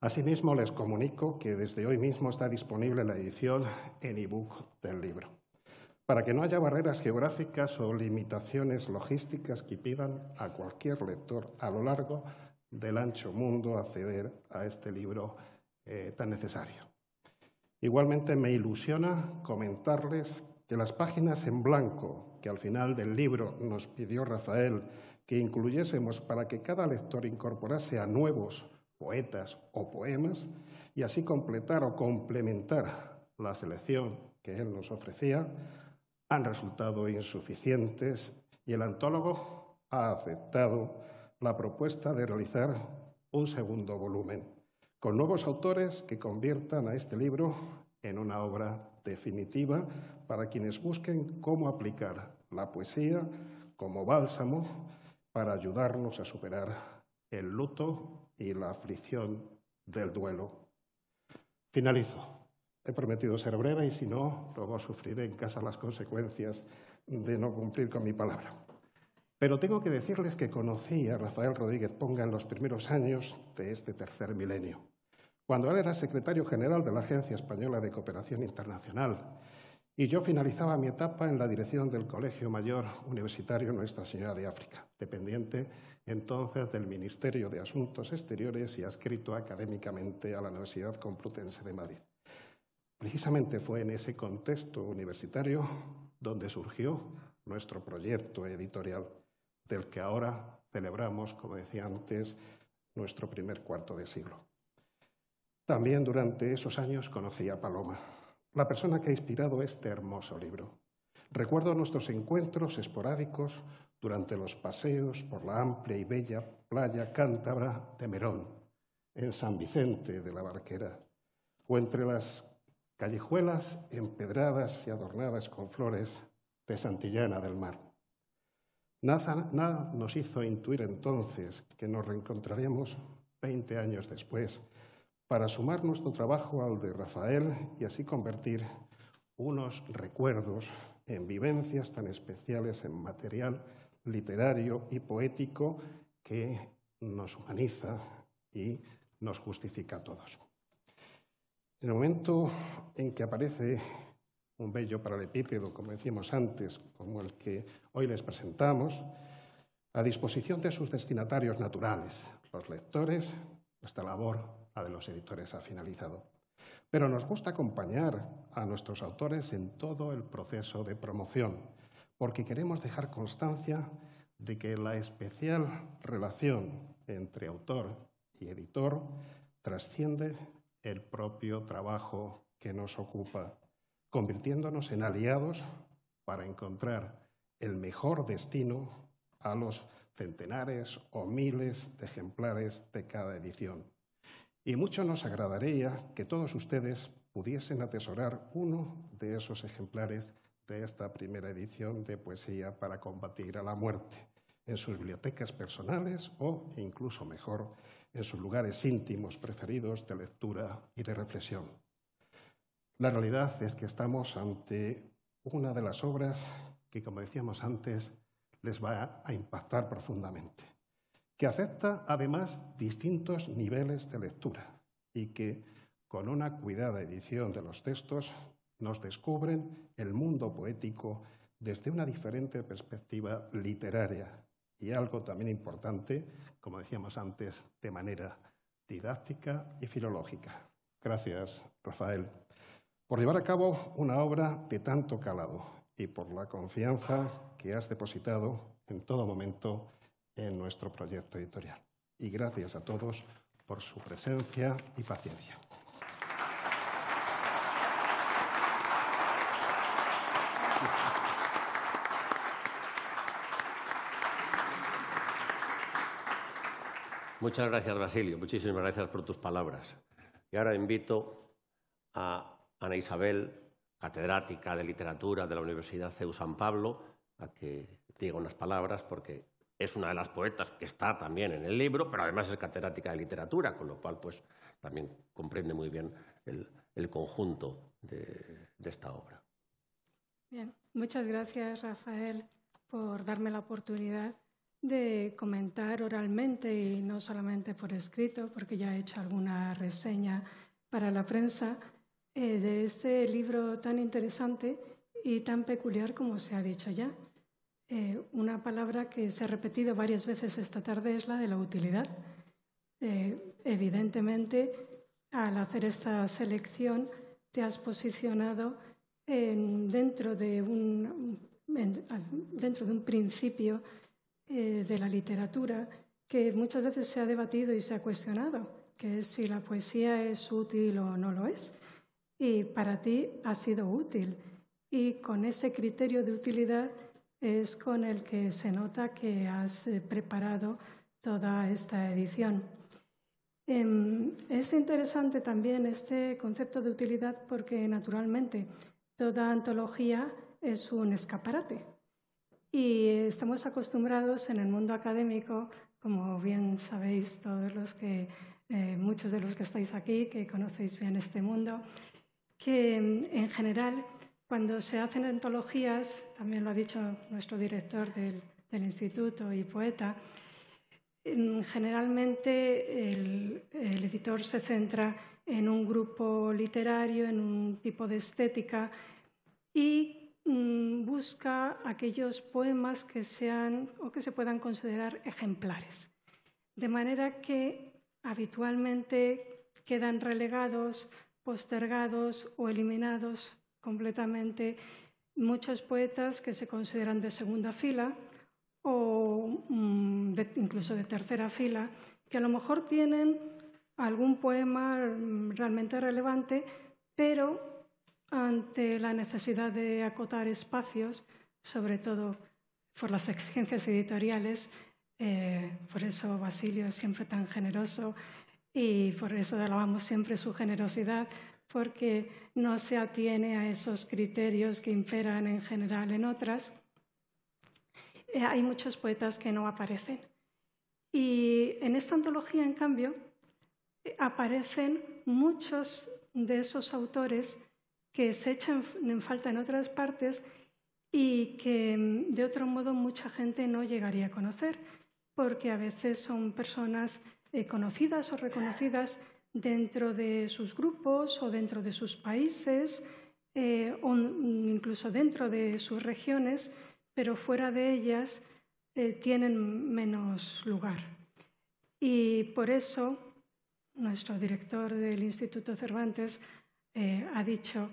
Asimismo, les comunico que desde hoy mismo está disponible la edición en ebook del libro. para que no haya barreras geográficas o limitaciones logísticas que pidan a cualquier lector a lo largo del ancho mundo acceder a este libro eh, tan necesario. Igualmente me ilusiona comentarles que las páginas en blanco que al final del libro nos pidió Rafael que incluyésemos para que cada lector incorporase a nuevos poetas o poemas y así completar o complementar la selección que él nos ofrecía, han resultado insuficientes y el antólogo ha aceptado la propuesta de realizar un segundo volumen, con nuevos autores que conviertan a este libro en una obra definitiva para quienes busquen cómo aplicar la poesía como bálsamo para ayudarnos a superar el luto y la aflicción del duelo. Finalizo. He prometido ser breve y si no, luego sufriré en casa las consecuencias de no cumplir con mi palabra. Pero tengo que decirles que conocí a Rafael Rodríguez Ponga en los primeros años de este tercer milenio, cuando él era secretario general de la Agencia Española de Cooperación Internacional y yo finalizaba mi etapa en la dirección del Colegio Mayor Universitario Nuestra Señora de África, dependiente entonces del Ministerio de Asuntos Exteriores y adscrito académicamente a la Universidad Complutense de Madrid. Precisamente fue en ese contexto universitario donde surgió nuestro proyecto editorial, del que ahora celebramos, como decía antes, nuestro primer cuarto de siglo. También durante esos años conocí a Paloma, la persona que ha inspirado este hermoso libro. Recuerdo nuestros encuentros esporádicos durante los paseos por la amplia y bella playa cántabra de Merón, en San Vicente de la Barquera, o entre las callejuelas empedradas y adornadas con flores de Santillana del Mar. Nada, nos hizo intuir entonces que nos reencontraríamos 20 años después para sumar nuestro trabajo al de Rafael y así convertir unos recuerdos en vivencias tan especiales en material literario y poético que nos humaniza y nos justifica a todos. En el momento en que aparece un bello paralelepípedo, como decíamos antes, como el que hoy les presentamos, a disposición de sus destinatarios naturales, los lectores, nuestra labor la de los editores ha finalizado. Pero nos gusta acompañar a nuestros autores en todo el proceso de promoción, porque queremos dejar constancia de que la especial relación entre autor y editor trasciende el propio trabajo que nos ocupa, convirtiéndonos en aliados para encontrar el mejor destino a los centenares o miles de ejemplares de cada edición. Y mucho nos agradaría que todos ustedes pudiesen atesorar uno de esos ejemplares de esta primera edición de Poesía para combatir a la muerte en sus bibliotecas personales o, incluso mejor, en sus lugares íntimos preferidos de lectura y de reflexión. La realidad es que estamos ante una de las obras que, como decíamos antes, les va a impactar profundamente que acepta además distintos niveles de lectura y que, con una cuidada edición de los textos, nos descubren el mundo poético desde una diferente perspectiva literaria y algo también importante, como decíamos antes, de manera didáctica y filológica. Gracias, Rafael, por llevar a cabo una obra de tanto calado y por la confianza que has depositado en todo momento en nuestro proyecto editorial. Y gracias a todos por su presencia y paciencia. Muchas gracias, Basilio. Muchísimas gracias por tus palabras. Y ahora invito a Ana Isabel, catedrática de literatura de la Universidad CEU San Pablo, a que diga unas palabras porque es una de las poetas que está también en el libro, pero además es catedrática de literatura, con lo cual pues también comprende muy bien el, conjunto de, esta obra. Bien, muchas gracias Rafael por darme la oportunidad de comentar oralmente y no solamente por escrito, porque ya he hecho alguna reseña para la prensa eh, de este libro tan interesante y tan peculiar como se ha dicho ya. Eh, una palabra que se ha repetido varias veces esta tarde es la de la utilidad. Eh, evidentemente, al hacer esta selección, te has posicionado dentro, de un, dentro de un principio eh, de la literatura que muchas veces se ha debatido y se ha cuestionado, que es si la poesía es útil o no lo es. Y para ti ha sido útil. Y con ese criterio de utilidad es con el que se nota que has eh, preparado toda esta edición. Em, es interesante también este concepto de utilidad porque naturalmente toda antología es un escaparate y estamos acostumbrados en el mundo académico, como bien sabéis todos los que, eh, muchos de los que estáis aquí, que conocéis bien este mundo, que em, en general cuando se hacen antologías, también lo ha dicho nuestro director del instituto y poeta, Generalmente el, editor se centra en un grupo literario, en un tipo de estética y mm, busca aquellos poemas que sean o que se puedan considerar ejemplares. De manera que habitualmente quedan relegados, postergados o eliminados completamente muchos poetas que se consideran de segunda fila o mm, incluso de tercera fila, que a lo mejor tienen algún poema mm, realmente relevante, pero ante la necesidad de acotar espacios, sobre todo por las exigencias editoriales, eh, por eso Basilio es siempre tan generoso y por eso alabamos siempre su generosidad, porque no se atiene a esos criterios que imperan en general en otras eh, hay muchos poetas que no aparecen. Y en esta antología, en cambio, eh, aparecen muchos de esos autores que se echan en falta en otras partes y que mm, de otro modo mucha gente no llegaría a conocer, porque a veces son personas eh, conocidas o reconocidas dentro de sus grupos o dentro de sus países o incluso dentro de sus regiones pero fuera de ellas eh, tienen menos lugar. Y por eso nuestro director del Instituto Cervantes eh, ha dicho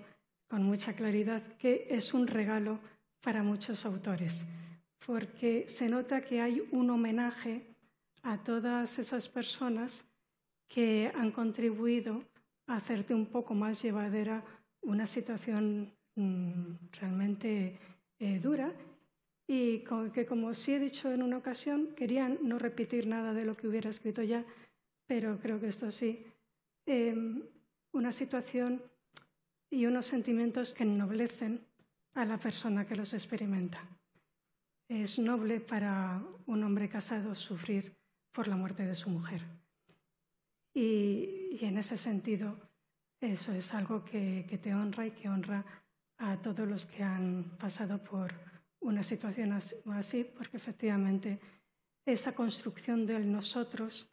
con mucha claridad que es un regalo para muchos autores, porque se nota que hay un homenaje a todas esas personas que han contribuido a hacerte un poco más llevadera una situación mm, realmente eh, dura y que, como sí he dicho en una ocasión, quería no repetir nada de lo que hubiera escrito ya, pero creo que esto sí, em, una situación y unos sentimientos que ennoblecen a la persona que los experimenta. Es noble para un hombre casado sufrir por la muerte de su mujer. Y, en ese sentido, eso es algo que te honra y que honra a todos los que han pasado por una situación así, porque efectivamente esa construcción del nosotros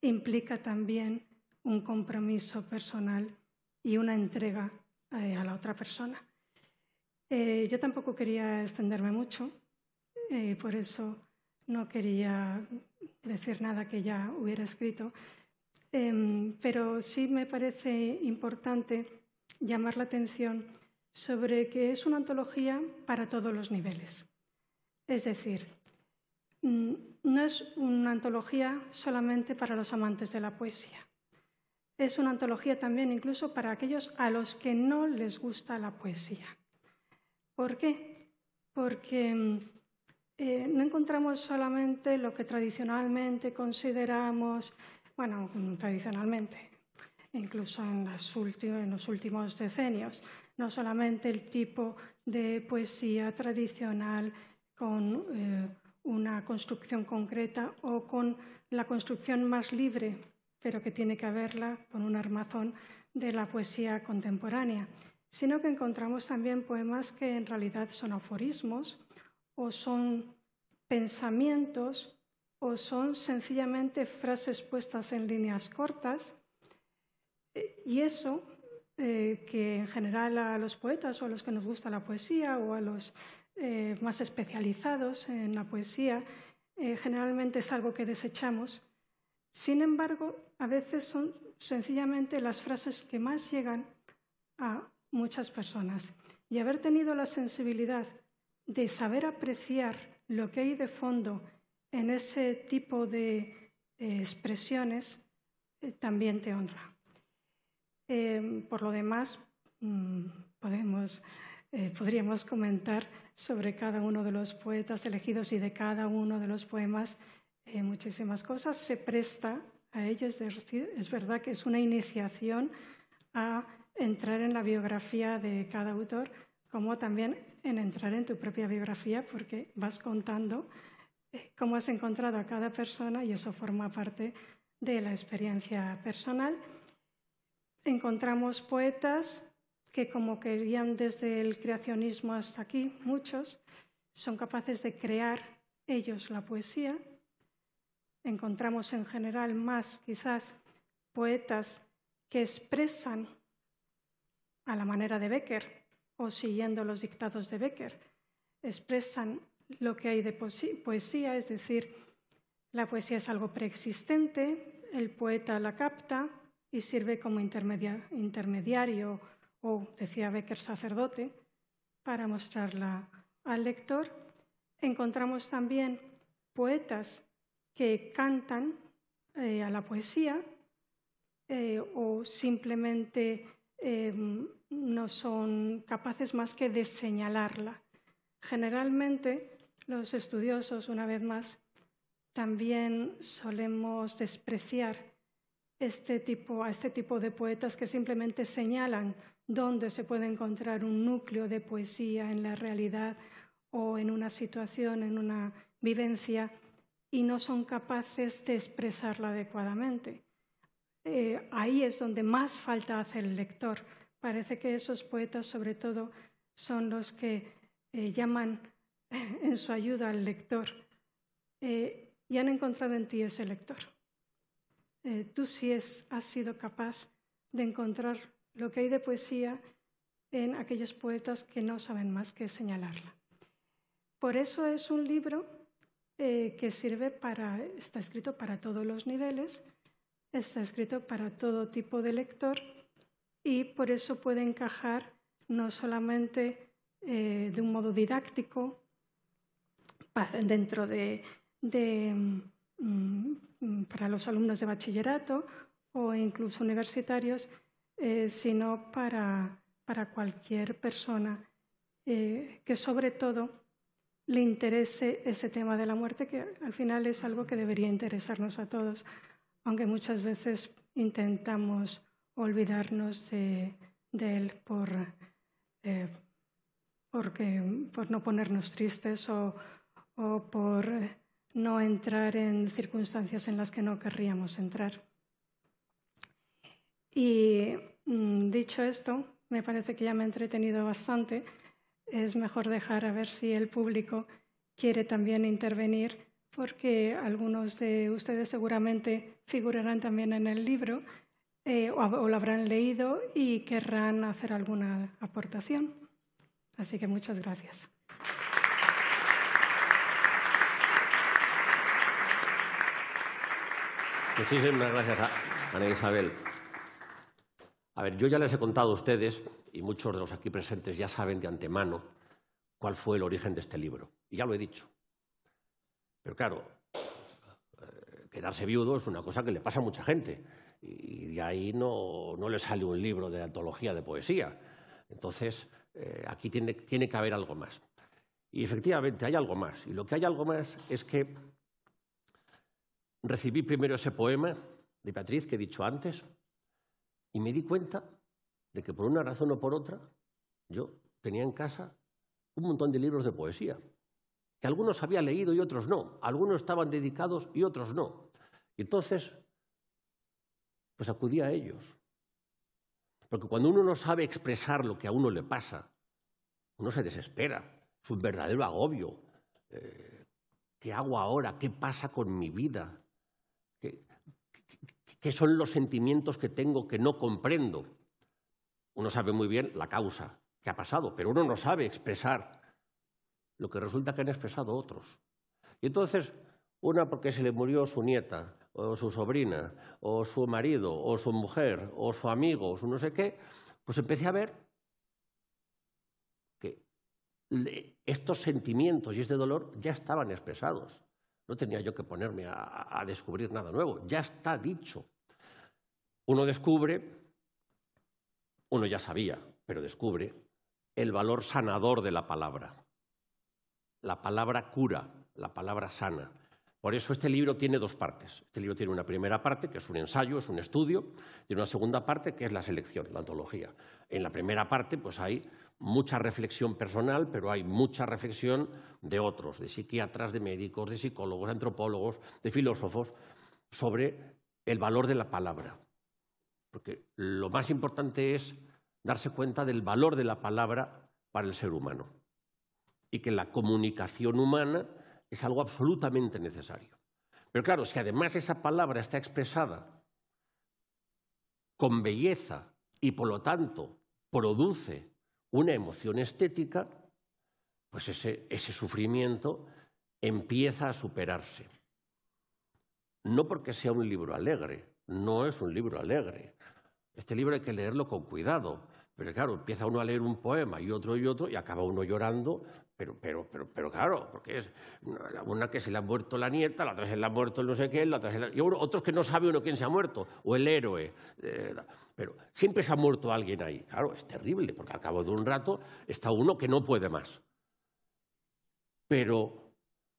implica también un compromiso personal y una entrega eh, a la otra persona. Eh, yo tampoco quería extenderme mucho, eh, por eso no quería decir nada que ya hubiera escrito, em, pero sí me parece importante llamar la atención sobre que es una antología para todos los niveles. Es decir, mm, no es una antología solamente para los amantes de la poesía. Es una antología también incluso para aquellos a los que no les gusta la poesía. ¿Por qué? Porque mm, eh, no encontramos solamente lo que tradicionalmente consideramos, bueno, tradicionalmente, incluso en, los últimos decenios, no solamente el tipo de poesía tradicional con eh, una construcción concreta o con la construcción más libre, pero que tiene que haberla con un armazón de la poesía contemporánea, sino que encontramos también poemas que en realidad son aforismos o son pensamientos o son sencillamente frases puestas en líneas cortas. Y eso eh, que en general a los poetas o a los que nos gusta la poesía o a los eh, más especializados en la poesía, eh, generalmente es algo que desechamos. Sin embargo, a veces son sencillamente las frases que más llegan a muchas personas. Y haber tenido la sensibilidad de saber apreciar lo que hay de fondo en ese tipo de expresiones también te honra. Em, por lo demás, mm, eh, podríamos comentar sobre cada uno de los poetas elegidos y de cada uno de los poemas eh, muchísimas cosas. Se presta a ellos, es verdad que es una iniciación a entrar en la biografía de cada autor, como también en entrar en tu propia biografía, porque vas contando eh, cómo has encontrado a cada persona y eso forma parte de la experiencia personal encontramos poetas que, como querían desde el creacionismo hasta aquí, muchos, son capaces de crear ellos la poesía. Encontramos en general más, quizás, poetas que expresan a la manera de Becker o siguiendo los dictados de Becker, expresan lo que hay de poesía, es decir, la poesía es algo preexistente, el poeta la capta, y sirve como intermediario o, decía Becker, sacerdote, para mostrarla al lector. Encontramos también poetas que cantan eh, a la poesía eh, o simplemente em, no son capaces más que de señalarla. Generalmente los estudiosos, una vez más, también solemos despreciar este tipo, a este tipo de poetas que simplemente señalan dónde se puede encontrar un núcleo de poesía en la realidad o en una situación, en una vivencia, y no son capaces de expresarla adecuadamente. Eh, ahí es donde más falta hace el lector. Parece que esos poetas, sobre todo, son los que eh, llaman en su ayuda al lector eh, y han encontrado en ti ese lector. Eh, tú sí has sido capaz de encontrar lo que hay de poesía en aquellos poetas que no saben más que señalarla. Por eso es un libro eh, que sirve para, está escrito para todos los niveles, está escrito para todo tipo de lector y por eso puede encajar no solamente eh, de un modo didáctico dentro de Mm, para los alumnos de bachillerato o incluso universitarios, eh, sino para, para, cualquier persona eh, que sobre todo le interese ese tema de la muerte, que al final es algo que debería interesarnos a todos, aunque muchas veces intentamos olvidarnos de, él por, eh, porque, por no ponernos tristes o, o por no entrar en circunstancias en las que no querríamos entrar. Y mm, dicho esto, me parece que ya me he entretenido bastante. Es mejor dejar a ver si el público quiere también intervenir, porque algunos de ustedes seguramente figurarán también en el libro eh, o lo habrán leído y querrán hacer alguna aportación. Así que muchas gracias. Muchísimas gracias, Ana Isabel. A ver, yo ya les he contado a ustedes, y muchos de los aquí presentes ya saben de antemano, cuál fue el origen de este libro. Y ya lo he dicho. Pero claro, eh, quedarse viudo es una cosa que le pasa a mucha gente. Y de ahí no, no le sale un libro de antología de poesía. Entonces, eh, aquí tiene, tiene que haber algo más. Y efectivamente hay algo más. Y lo que hay algo más es que recibí primero ese poema de Beatriz que he dicho antes y me di cuenta de que por una razón o por otra yo tenía en casa un montón de libros de poesía, que algunos había leído y otros no, algunos estaban dedicados y otros no. Y entonces, pues acudí a ellos. Porque cuando uno no sabe expresar lo que a uno le pasa, uno se desespera, es un verdadero agobio. Eh, ¿Qué hago ahora? ¿Qué pasa con mi vida? ¿Qué, son los sentimientos que tengo que no comprendo? Uno sabe muy bien la causa que ha pasado, pero uno no sabe expresar lo que resulta que han expresado otros. Y entonces, una porque se le murió su nieta, o su sobrina, o su marido, o su mujer, o su amigo, o su no sé qué, pues empecé a ver que estos sentimientos y este dolor ya estaban expresados. No tenía yo que ponerme a, a descubrir nada nuevo, ya está dicho. Uno descubre, uno ya sabía, pero descubre el valor sanador de la palabra. La palabra cura, la palabra sana. Por eso este libro tiene dos partes. Este libro tiene una primera parte, que es un ensayo, es un estudio, y una segunda parte, que es la selección, la antología. En la primera parte, pues hay mucha reflexión personal, pero hay mucha reflexión de otros, de psiquiatras, de médicos, de psicólogos, de antropólogos, de filósofos, sobre el valor de la palabra. Porque lo más importante es darse cuenta del valor de la palabra para el ser humano y que la comunicación humana es algo absolutamente necesario. Pero claro, si además esa palabra está expresada con belleza y por lo tanto produce una emoción estética, pues ese, sufrimiento empieza a superarse. No porque sea un libro alegre, no es un libro alegre. Este libro hay que leerlo con cuidado, pero claro, empieza uno a leer un poema y otro y otro y acaba uno llorando, pero, pero, pero, pero claro, porque es una que se le ha muerto la nieta, la otra se le ha muerto el no sé qué, la otra se le ha... y otros que no sabe uno quién se ha muerto, o el héroe. Eh, pero siempre se ha muerto alguien ahí. Claro, es terrible, porque al cabo de un rato está uno que no puede más. Pero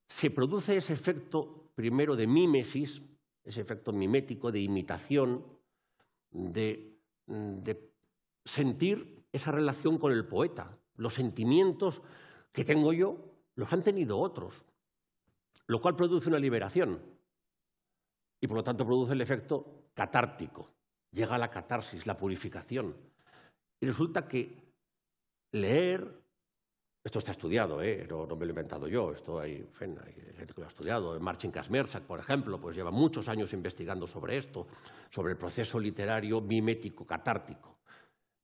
se produce ese efecto primero de mímesis, ese efecto mimético, de imitación, de, de sentir esa relación con el poeta. Los sentimientos que tengo yo los han tenido otros, lo cual produce una liberación y por lo tanto produce el efecto catártico. Llega la catarsis, la purificación. Y resulta que leer, esto está estudiado, ¿eh? no, me lo he inventado yo, esto hay, gente que lo ha estudiado, Marcin Kasmerczak, por ejemplo, pues lleva muchos años investigando sobre esto, sobre el proceso literario mimético, catártico.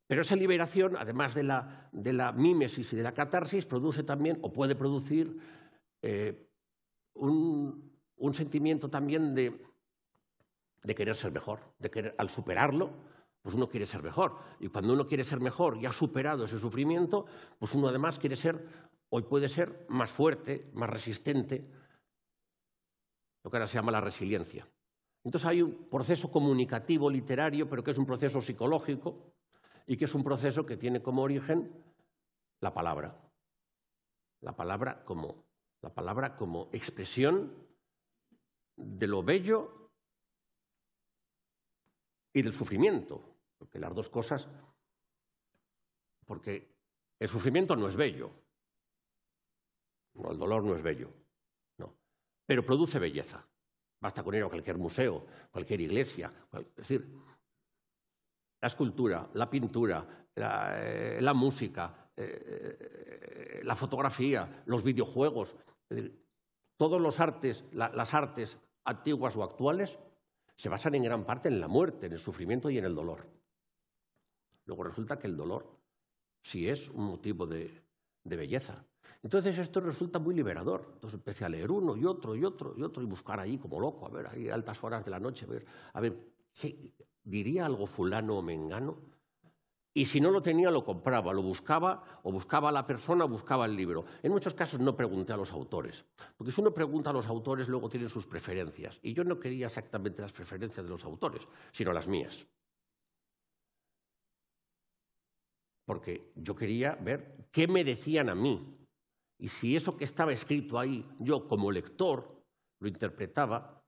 Pero esa liberación, además de la, de la mímesis y de la catarsis, produce también, o puede producir, eh, un, un, sentimiento también de, de, querer ser mejor, de querer, al superarlo, pues uno quiere ser mejor. Y cuando uno quiere ser mejor y ha superado ese sufrimiento, pues uno además quiere ser, hoy puede ser más fuerte, más resistente, lo que ahora se llama la resiliencia. Entonces hay un proceso comunicativo literario, pero que es un proceso psicológico, y que es un proceso que tiene como origen la palabra. La palabra como, la palabra como expresión de lo bello y del sufrimiento, porque las dos cosas, porque el sufrimiento no es bello, el dolor no es bello, no, pero produce belleza. Basta con ir a cualquier museo, cualquier iglesia, es decir, la escultura, la pintura, la, eh, música, eh, eh, la fotografía, los videojuegos, todos los artes, las artes antiguas o actuales se basan en gran parte en la muerte, en el sufrimiento y en el dolor. Luego resulta que el dolor sí es un motivo de, belleza. Entonces esto resulta muy liberador. Entonces empecé a leer uno y otro y otro y otro y buscar ahí como loco, a ver, ahí altas horas de la noche, a ver, a ver, ¿diría algo fulano o mengano? Y si no lo tenía, lo compraba, lo buscaba, o buscaba a la persona, o buscaba el libro. En muchos casos no pregunté a los autores, porque si uno pregunta a los autores, luego tienen sus preferencias. Y yo no quería exactamente las preferencias de los autores, sino las mías. Porque yo quería ver qué me decían a mí. Y si eso que estaba escrito ahí, yo como lector, lo interpretaba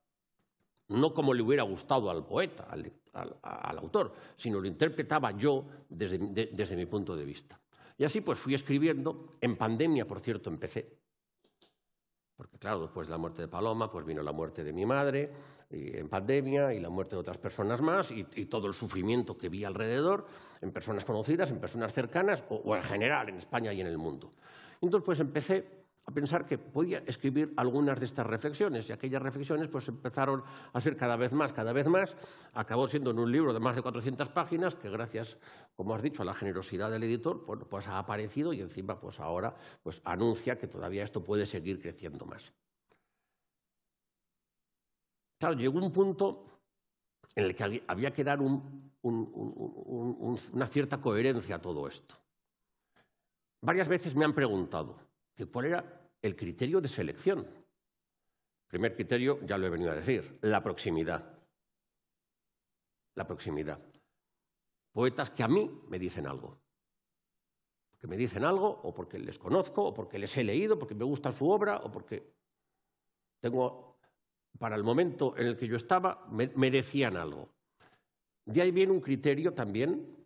no como le hubiera gustado al poeta, al, autor, sino lo interpretaba yo desde, mi punto de vista. Y así pues fui escribiendo, en pandemia, por cierto, empecé, porque claro, después de la muerte de Paloma, pues vino la muerte de mi madre, en pandemia, y la muerte de otras personas más, y, todo el sufrimiento que vi alrededor, en personas conocidas, en personas cercanas, o, o en general, en España y en el mundo. Entonces pues empecé a pensar que podía escribir algunas de estas reflexiones y aquellas reflexiones pues empezaron a ser cada vez más, cada vez más, acabó siendo en un libro de más de 400 páginas que gracias, como has dicho, a la generosidad del editor, pues ha aparecido y encima pues ahora pues anuncia que todavía esto puede seguir creciendo más. Claro, llegó un punto en el que había que dar una cierta coherencia a todo esto. Varias veces me han preguntado, cuál era el criterio de selección. El primer criterio, ya lo he venido a decir, la proximidad. La proximidad. Poetas que a mí me dicen algo. Que me dicen algo, o porque les conozco, o porque les he leído, porque me gusta su obra, o porque tengo, para el momento en el que yo estaba, me, decían algo. De ahí viene un criterio también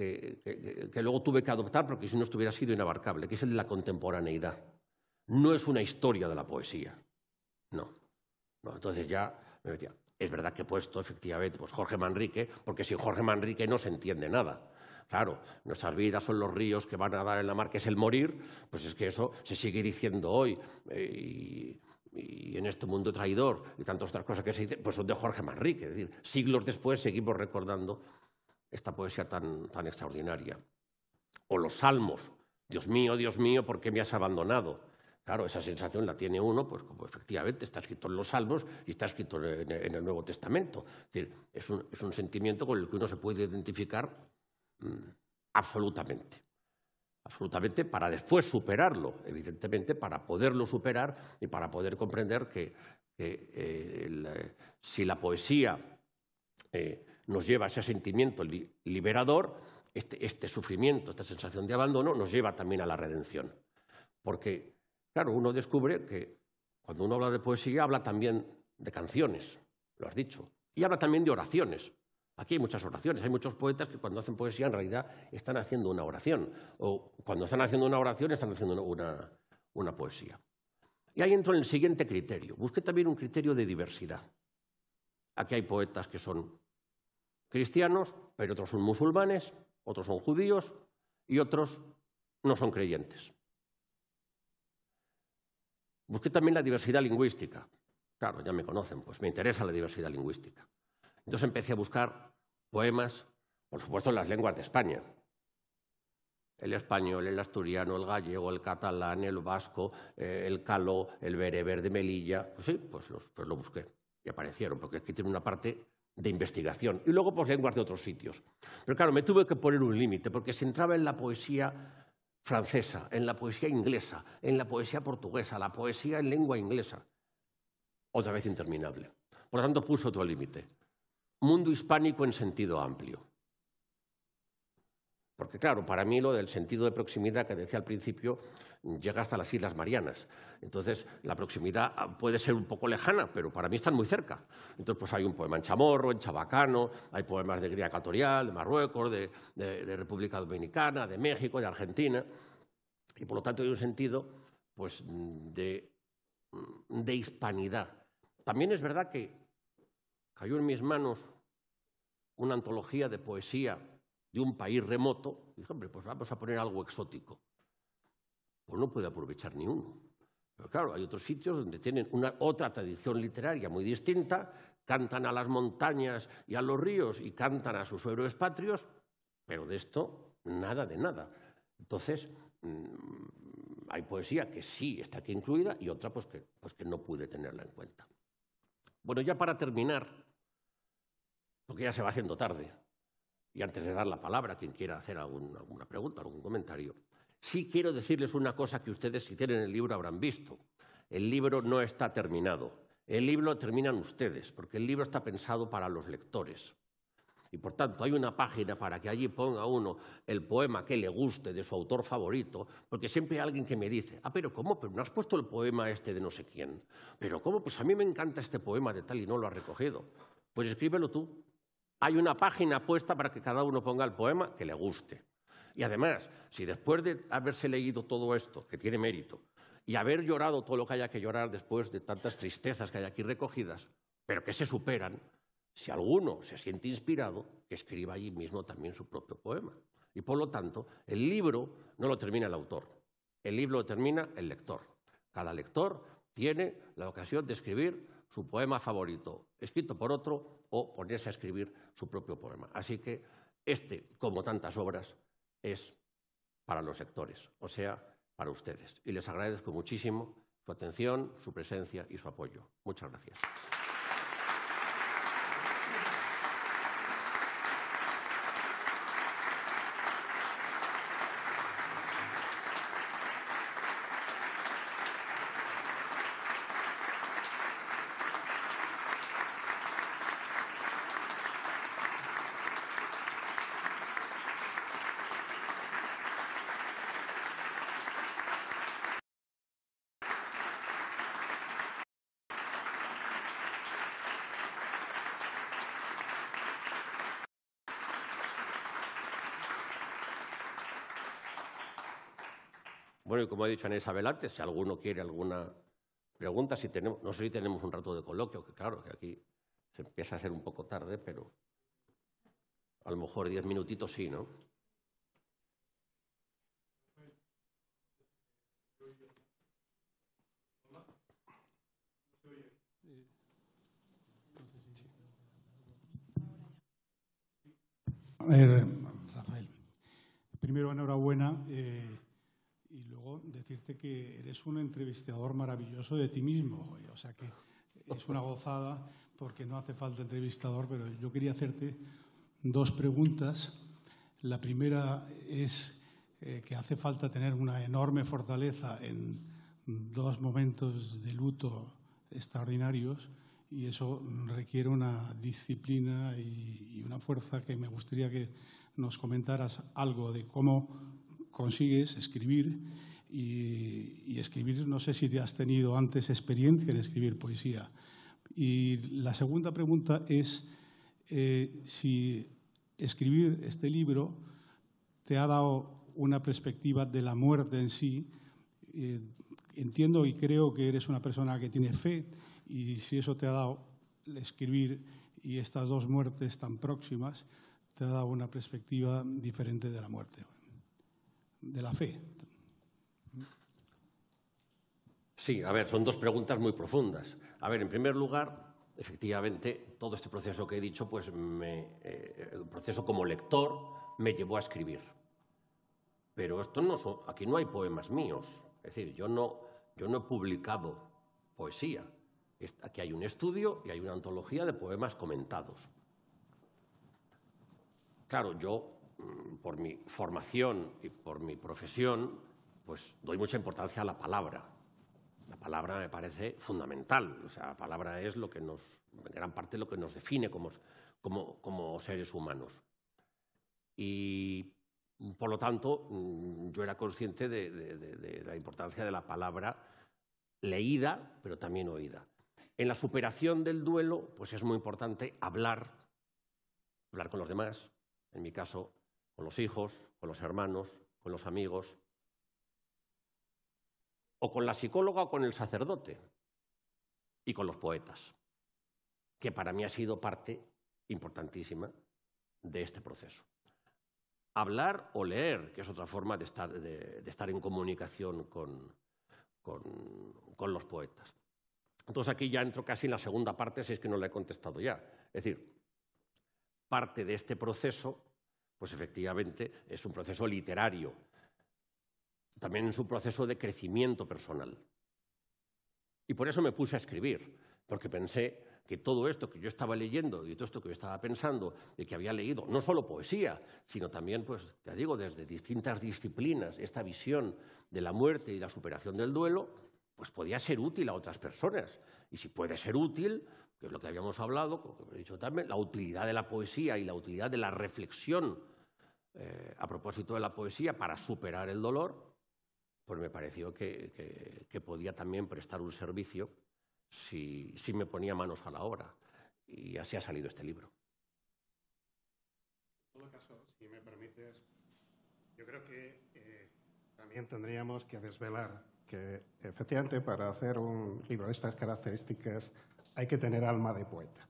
que, luego tuve que adoptar porque si no estuviera sido inabarcable, que es el de la contemporaneidad. No es una historia de la poesía. No. entonces ya me decía, es verdad que he puesto efectivamente pues Jorge Manrique, porque sin Jorge Manrique no se entiende nada. Claro, nuestras vidas son los ríos que van a dar en la mar, que es el morir, pues es que eso se sigue diciendo hoy. Eh, y, en este mundo traidor y tantas otras cosas que se dicen, pues son de Jorge Manrique. Es decir, siglos después seguimos recordando esta poesía tan, tan extraordinaria. O los salmos. Dios mío, Dios mío, ¿por qué me has abandonado? Claro, esa sensación la tiene uno, pues como efectivamente está escrito en los Salmos y está escrito en, el Nuevo Testamento. Es, decir, es, un, es, un, sentimiento con el que uno se puede identificar mm, absolutamente. Absolutamente para después superarlo, evidentemente, para poderlo superar y para poder comprender que, que eh, si la poesía eh, nos lleva a ese sentimiento liberador, este, este, sufrimiento, esta sensación de abandono, nos lleva también a la redención. Porque, claro, uno descubre que cuando uno habla de poesía, habla también de canciones, lo has dicho, y habla también de oraciones. Aquí hay muchas oraciones, hay muchos poetas que cuando hacen poesía en realidad están haciendo una oración, o cuando están haciendo una oración están haciendo una, una poesía. Y ahí entro en el siguiente criterio. Busqué también un criterio de diversidad. Aquí hay poetas que son cristianos, pero otros son musulmanes, otros son judíos y otros no son creyentes. Busqué también la diversidad lingüística. Claro, ya me conocen, pues me interesa la diversidad lingüística. Entonces empecé a buscar poemas, por supuesto, en las lenguas de España. El español, el asturiano, el gallego, el catalán, el vasco, eh, el caló, el bereber de Melilla. Pues sí, pues, pues lo busqué y aparecieron, porque aquí tiene una parte de investigación. Y luego, pues, lenguas de otros sitios. Pero claro, me tuve que poner un límite, porque si entraba en la poesía francesa, en la poesía inglesa, en la poesía portuguesa, la poesía en lengua inglesa, otra vez interminable. Por lo tanto, puso otro límite. Mundo hispánico en sentido amplio. Porque claro, para mí lo del sentido de proximidad que decía al principio llega hasta las Islas Marianas. Entonces, la proximidad ah, puede ser un poco lejana, pero para mí están muy cerca. Entonces, pues hay un poema en chamorro, en chabacano, hay poemas de Gría Ecuatorial, de Marruecos, de, República Dominicana, de México, de Argentina. Y por lo tanto hay un sentido pues, de, de hispanidad. También es verdad que cayó en mis manos una antología de poesía de un país remoto, dije, hombre, pues vamos a poner algo exótico pues no puede aprovechar ni uno. Pero claro, hay otros sitios donde tienen una, otra tradición literaria muy distinta, cantan a las montañas y a los ríos y cantan a sus héroes patrios, pero de esto nada de nada. Entonces, mm, hay poesía que sí está aquí incluida y otra pues que, pues que no pude tenerla en cuenta. Bueno, ya para terminar, porque ya se va haciendo tarde, y antes de dar la palabra a quien quiera hacer alguna pregunta, algún comentario, Sí quiero decirles una cosa que ustedes, si tienen el libro, habrán visto. El libro no está terminado. El libro terminan ustedes, porque el libro está pensado para los lectores. Y por tanto, hay una página para que allí ponga uno el poema que le guste de su autor favorito, porque siempre hay alguien que me dice, ah, pero ¿cómo? Pero no has puesto el poema este de no sé quién. Pero ¿cómo? Pues a mí me encanta este poema de tal y no lo has recogido. Pues escríbelo tú. Hay una página puesta para que cada uno ponga el poema que le guste. Y además, si después de haberse leído todo esto, que tiene mérito, y haber llorado todo lo que haya que llorar después de tantas tristezas que hay aquí recogidas, pero que se superan, si alguno se siente inspirado, que escriba allí mismo también su propio poema. Y por lo tanto, el libro no lo termina el autor, el libro lo termina el lector. Cada lector tiene la ocasión de escribir su poema favorito, escrito por otro, o ponerse a escribir su propio poema. Así que este, como tantas obras, es para los lectores, o sea, para ustedes. Y les agradezco muchísimo su atención, su presencia y su apoyo. Muchas gracias. Como ha dicho Ana Isabel antes, si alguno quiere alguna pregunta, si tenemos, no sé si tenemos un rato de coloquio, que claro, que aquí se empieza a hacer un poco tarde, pero a lo mejor diez minutitos sí, ¿no? A ver, Rafael, primero enhorabuena. Eh, decirte que eres un entrevistador maravilloso de ti mismo. O sea que es una gozada porque no hace falta entrevistador, pero yo quería hacerte dos preguntas. La primera es eh, que hace falta tener una enorme fortaleza en dos momentos de luto extraordinarios y eso requiere una disciplina y, y una fuerza que me gustaría que nos comentaras algo de cómo consigues escribir y, escribir, no sé si te has tenido antes experiencia en escribir poesía. Y la segunda pregunta es eh, si escribir este libro te ha dado una perspectiva de la muerte en sí. Eh, entiendo y creo que eres una persona que tiene fe y si eso te ha dado escribir y estas dos muertes tan próximas, te ha dado una perspectiva diferente de la muerte, de la fe. Sí, a ver, son dos preguntas muy profundas. A ver, en primer lugar, efectivamente, todo este proceso que he dicho, pues eh, el proceso como lector me llevó a escribir. Pero esto no son, aquí no hay poemas míos. Es decir, yo no, yo no he publicado poesía. Aquí hay un estudio y hay una antología de poemas comentados. Claro, yo, mm, por mi formación y por mi profesión, pues doy mucha importancia a la palabra. La palabra me parece fundamental. O sea, la palabra es lo que nos, en gran parte, lo que nos define como, como, seres humanos. Y, por lo tanto, mm, yo era consciente de, la importancia de la palabra leída, pero también oída. En la superación del duelo, pues es muy importante hablar, hablar con los demás, en mi caso, con los hijos, con los hermanos, con los amigos, o con la psicóloga o con el sacerdote y con los poetas, que para mí ha sido parte importantísima de este proceso. Hablar o leer, que es otra forma de estar, de, estar en comunicación con, con, los poetas. Entonces aquí ya entro casi en la segunda parte, si es que no le he contestado ya. Es decir, parte de este proceso, pues efectivamente es un proceso literario, también en su proceso de crecimiento personal. Y por eso me puse a escribir, porque pensé que todo esto que yo estaba leyendo y todo esto que yo estaba pensando y que había leído, no solo poesía, sino también, pues, te digo, desde distintas disciplinas, esta visión de la muerte y la superación del duelo, pues podía ser útil a otras personas. Y si puede ser útil, que es lo que habíamos hablado, como he dicho también, la utilidad de la poesía y la utilidad de la reflexión eh, a propósito de la poesía para superar el dolor, pues me pareció que, podía también prestar un servicio si, me ponía manos a la obra. Y así ha salido este libro. En todo caso, si me permites, yo creo que eh, también tendríamos que desvelar que efectivamente para hacer un libro de estas características hay que tener alma de poeta.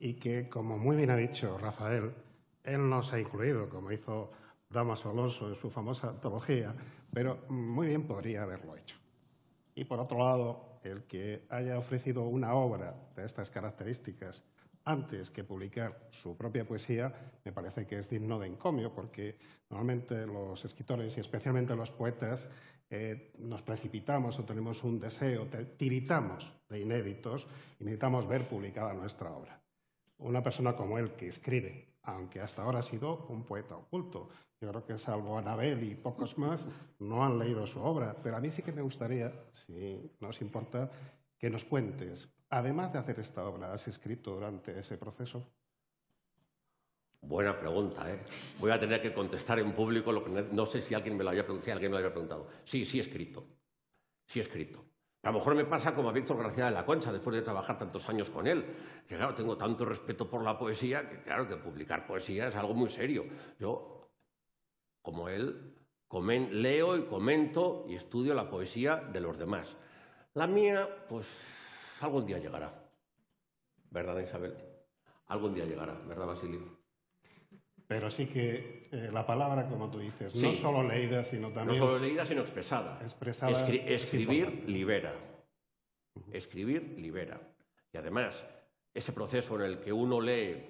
Y que, como muy bien ha dicho Rafael, él nos ha incluido, como hizo Damaso Alonso en su famosa antología, pero muy bien podría haberlo hecho. Y por otro lado, el que haya ofrecido una obra de estas características antes que publicar su propia poesía, me parece que es digno de encomio, porque normalmente los escritores y especialmente los poetas eh, nos precipitamos o tenemos un deseo, tiritamos de inéditos y necesitamos ver publicada nuestra obra. Una persona como él que escribe, aunque hasta ahora ha sido un poeta oculto, yo creo que salvo Anabel y pocos más no han leído su obra, pero a mí sí que me gustaría, si no os importa, que nos cuentes, además de hacer esta obra, ¿has escrito durante ese proceso? Buena pregunta, ¿eh? Voy a tener que contestar en público lo que no sé si alguien me lo haya preguntado, alguien me lo haya preguntado. Sí, sí he escrito. Sí he escrito. A lo mejor me pasa como a Víctor García de la Concha, después de trabajar tantos años con él, que claro, tengo tanto respeto por la poesía, que claro, que publicar poesía es algo muy serio. Yo, como él, leo y comento y estudio la poesía de los demás. La mía, pues algún día llegará. ¿Verdad, Isabel? Algún día llegará, ¿verdad, Basilio? Pero sí que eh, la palabra, como tú dices, no solo leída, sino también... No solo leída, sino expresada. expresada escribir libera. Escribir libera. Y además, ese proceso en el que uno lee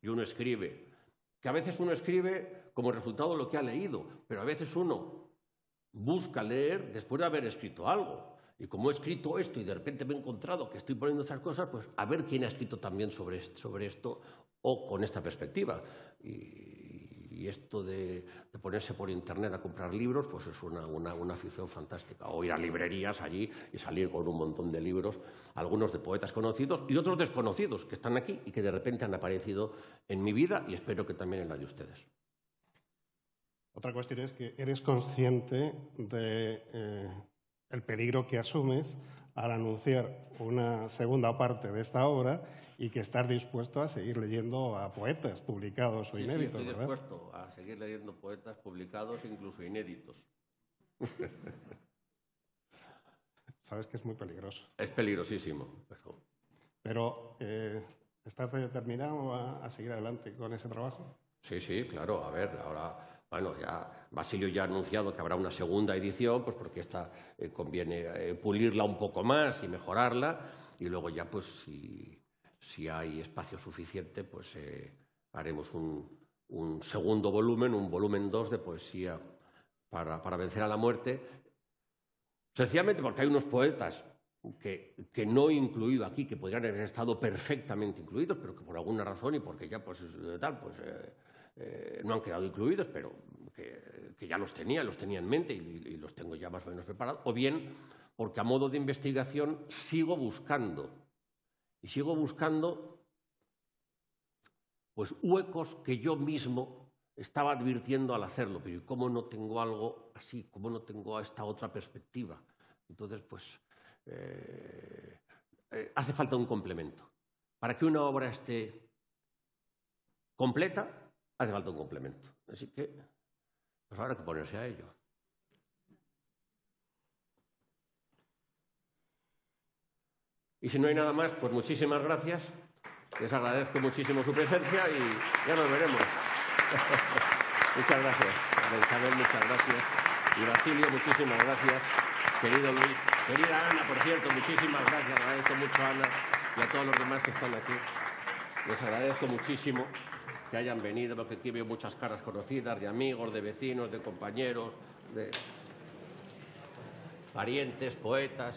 y uno escribe, que a veces uno escribe como resultado de lo que ha leído, pero a veces uno busca leer después de haber escrito algo. Y como he escrito esto y de repente me he encontrado que estoy poniendo estas cosas, pues a ver quién ha escrito también sobre, sobre esto o con esta perspectiva. Y, esto de, ponerse por internet a comprar libros, pues es una, una, afición fantástica. O ir a librerías allí y salir con un montón de libros, algunos de poetas conocidos y otros desconocidos que están aquí y que de repente han aparecido en mi vida y espero que también en la de ustedes. Otra cuestión es que eres consciente de eh, el peligro que asumes al anunciar una segunda parte de esta obra y que estar dispuesto a seguir leyendo a poetas publicados o inéditos. Sí, estoy dispuesto a seguir leyendo poetas publicados, incluso inéditos. Sabes que es muy peligroso. Es peligrosísimo. Pero, eh, ¿estás determinado a, seguir adelante con ese trabajo? Sí, sí, claro. A ver, ahora, bueno, ya Basilio ya ha anunciado que habrá una segunda edición, pues porque esta eh, conviene eh, pulirla un poco más y mejorarla, y luego ya, pues, si si hay espacio suficiente, pues eh, haremos un, segundo volumen, un volumen 2 de poesía para, vencer a la muerte, sencillamente porque hay unos poetas que, no he incluido aquí, que podrían haber estado perfectamente incluidos, pero que por alguna razón y porque ya pues tal, pues eh, eh, no han quedado incluidos, pero que, ya los tenía, los tenía en mente y, y, los tengo ya más o menos preparados, o bien porque a modo de investigación sigo buscando y sigo buscando pues huecos que yo mismo estaba advirtiendo al hacerlo, pero ¿cómo no tengo algo así? ¿Cómo no tengo esta otra perspectiva? Entonces, pues eh, eh, hace falta un complemento. Para que una obra esté completa, hace falta un complemento. Así que, pues habrá que ponerse a ello. Y si no hay nada más, pues muchísimas gracias. Les agradezco muchísimo su presencia y ya nos veremos. muchas gracias. Isabel, muchas gracias. Y Basilio, muchísimas gracias. Querido Luis, querida Ana, por cierto, muchísimas gracias. Agradezco mucho a Ana y a todos los demás que están aquí. Les agradezco muchísimo que hayan venido, porque aquí veo muchas caras conocidas, de amigos, de vecinos, de compañeros, de parientes, poetas.